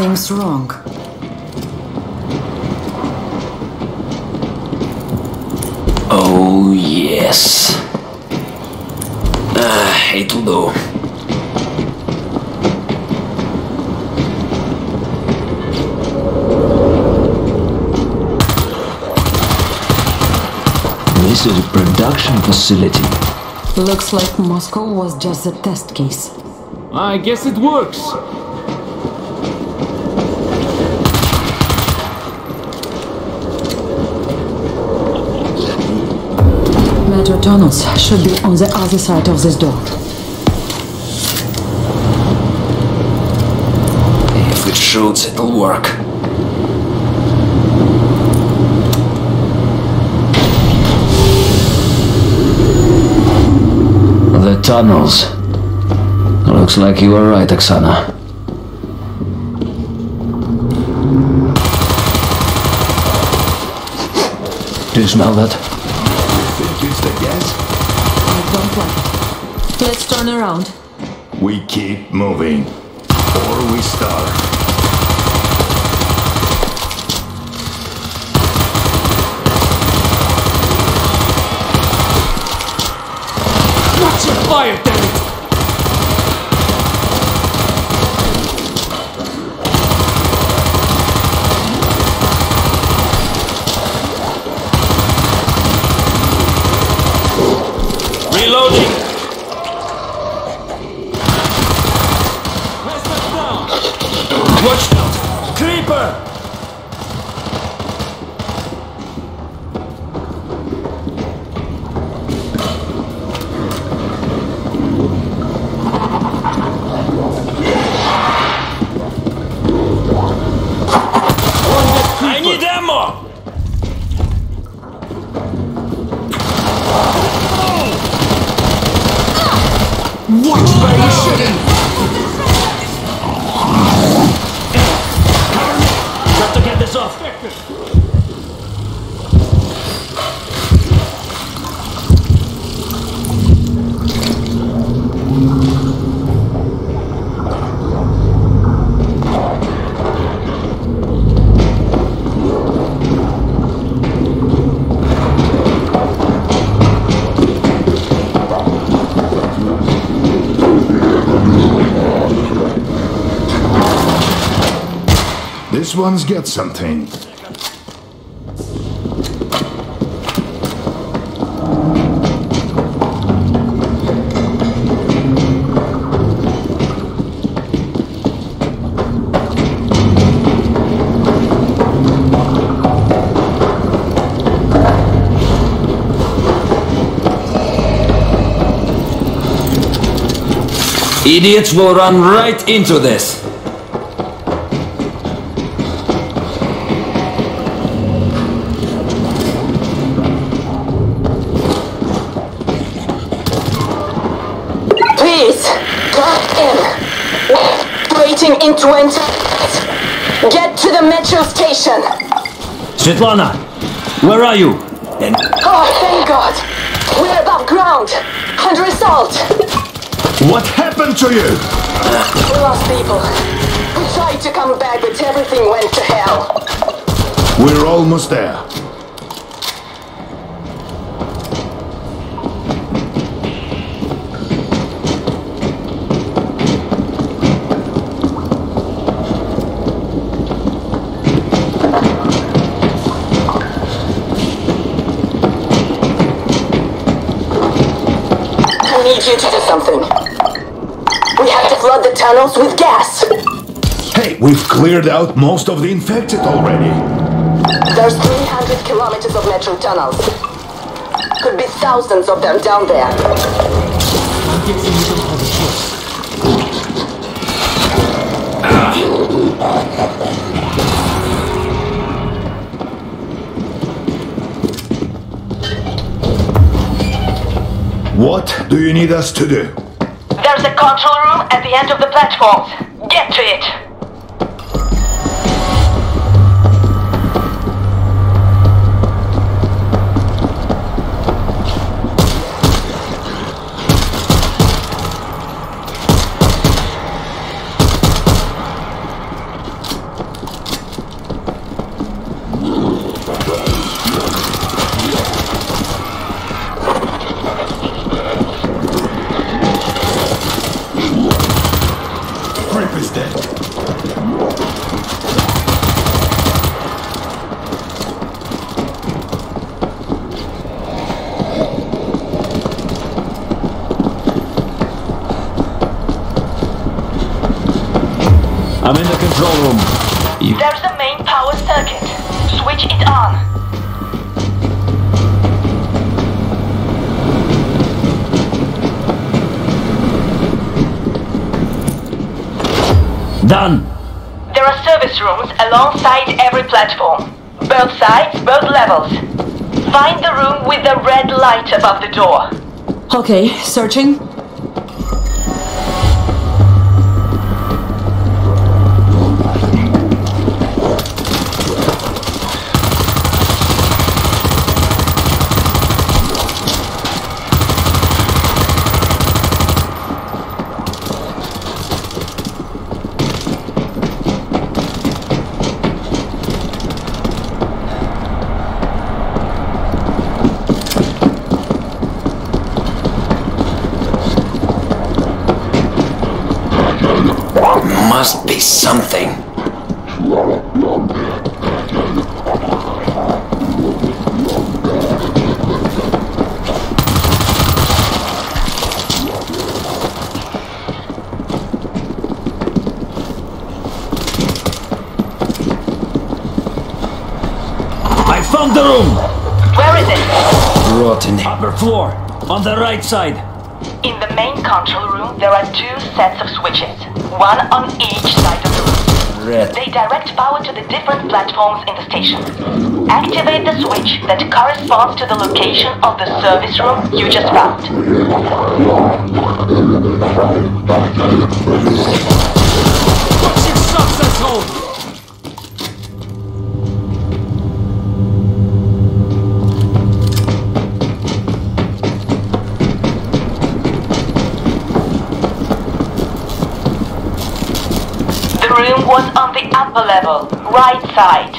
Something's wrong. Oh, yes. Ah, it'll do. This is a production facility. Looks like Moscow was just a test case. I guess it works. Metro tunnels should be on the other side of this door. If it shoots, it'll work. The tunnels. Looks like you were right, Oksana. Do you smell that? Think it's the gas? I don't like We keep moving. Something. Idiots will run right into this. Waiting in 20 Get to the metro station. Svetlana, where are you? And Oh, thank God. We're above ground. Under assault. What happened to you? We lost people. We tried to come back, but everything went to hell. We're almost there. I need you to do something. We have to flood the tunnels with gas. Hey, we've cleared out most of the infected already. There's 300 kilometers of metro tunnels. Could be thousands of them down there. Do you need us to do? There's a control room at the end of the platforms. Get to it. Done. There are service rooms alongside every platform. Both sides, both levels. Find the room with the red light above the door. Okay, searching. Floor, on the right side. In the main control room, there are two sets of switches. One on each side of the room. Red. They direct power to the different platforms in the station. Activate the switch that corresponds to the location of the service room you just found. Side.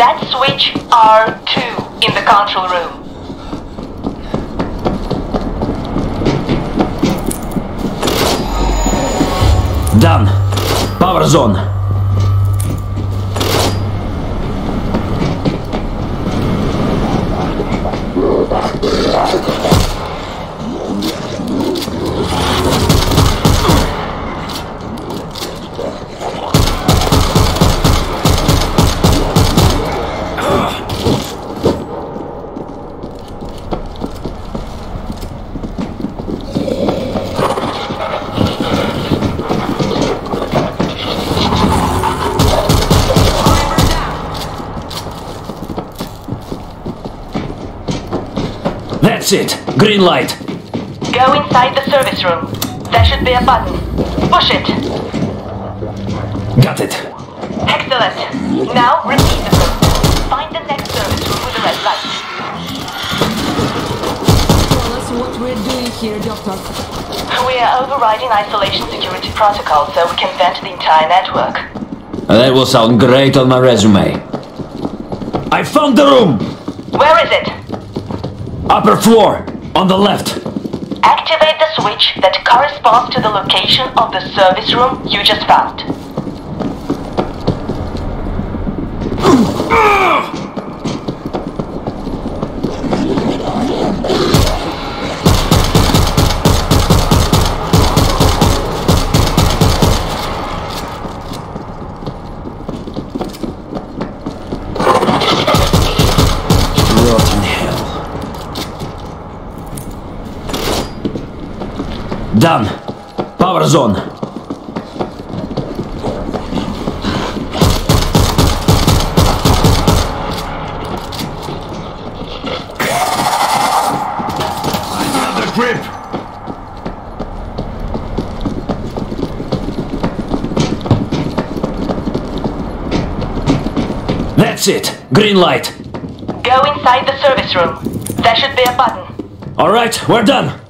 That switch R2 in the control room. Done. Power zone. That's it. Green light. Go inside the service room. There should be a button. Push it. Got it. Excellent. Now repeat the process. Find the next service room with the red light. Tell us what we're doing here, Doctor. We are overriding isolation security protocol so we can vent the entire network. That will sound great on my resume. I found the room! Where is it? Upper floor, on the left. Activate the switch that corresponds to the location of the service room you just found. [CLEARS THROAT] Ah! Rotten hell. Done. Power zone. Another grip! That's it. Green light. Go inside the service room. There should be a button. Alright, we're done.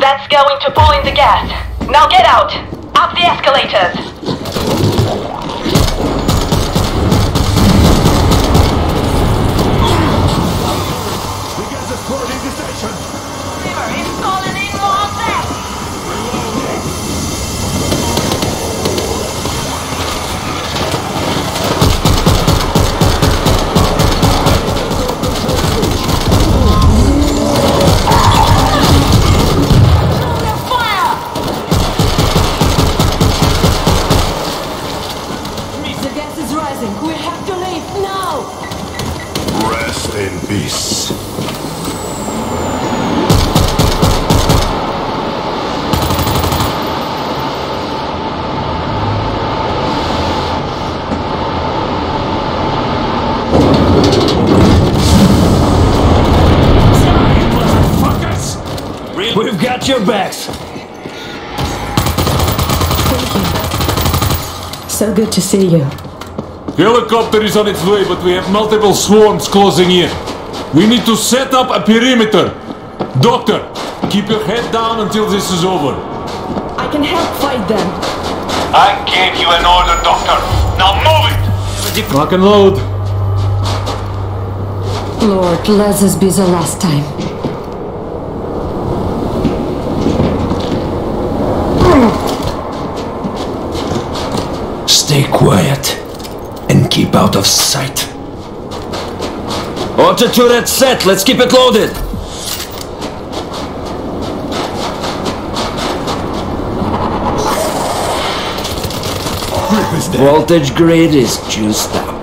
That's going to pull in the gas. Now get out! Up the escalators! We've got your backs. So good to see you. Helicopter is on its way, but we have multiple swarms closing in. We need to set up a perimeter. Doctor, keep your head down until this is over. I can help fight them. I gave you an order, Doctor. Now move it! Lock and load. Lord, let this be the last time. Stay quiet and keep out of sight. Auto turret set. Let's keep it loaded. Voltage grid is juiced up.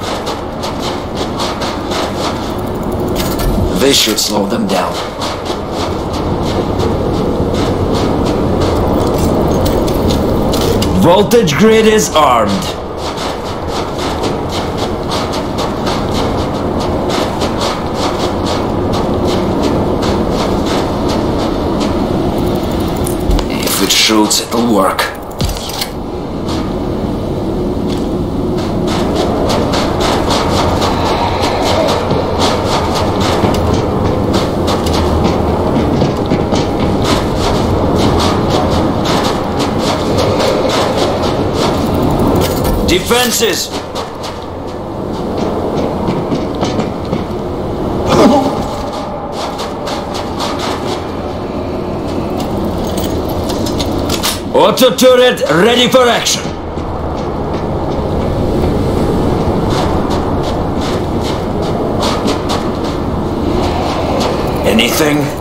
This should slow them down. Voltage grid is armed. It shoots, it'll work. Defenses! Auto turret ready for action. Anything?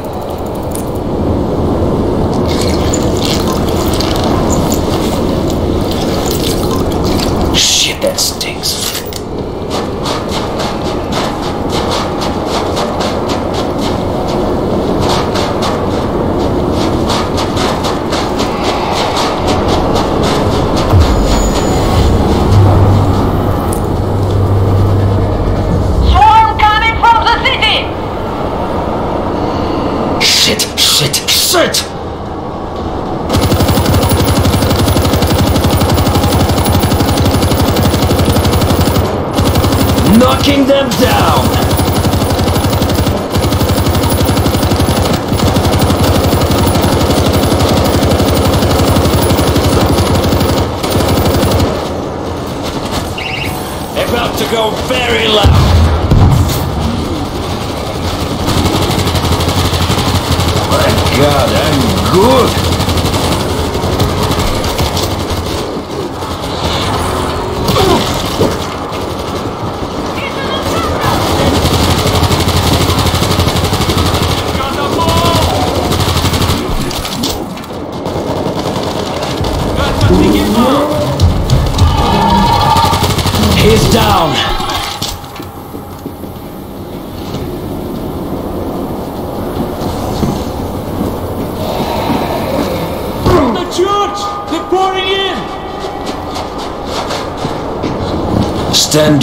them down.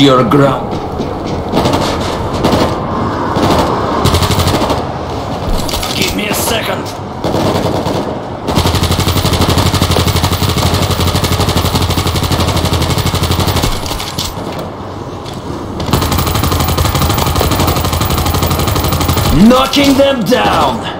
your ground. Give me a second. Knocking them down!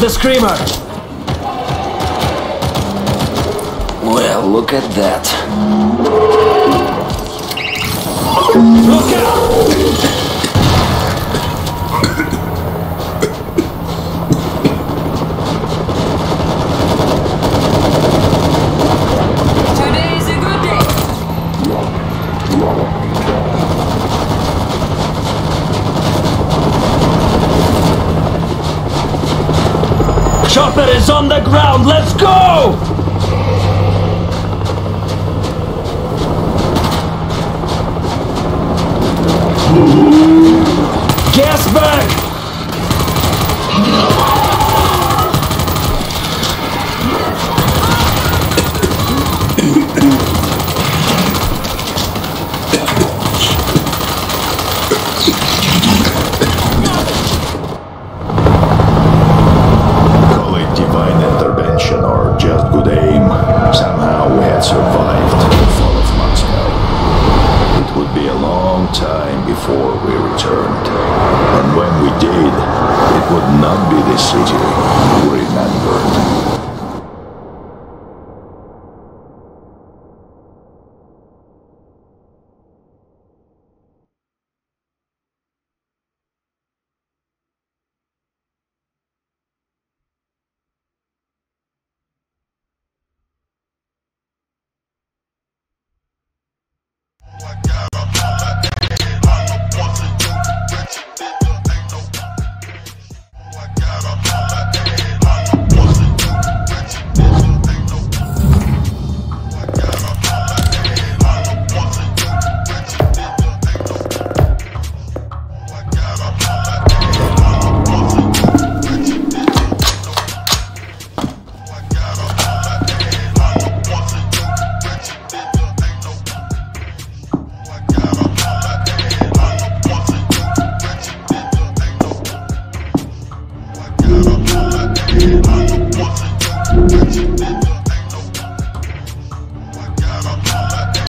the Screamer! Well, look at that. sniper is on the ground. Let's go! Gasbag!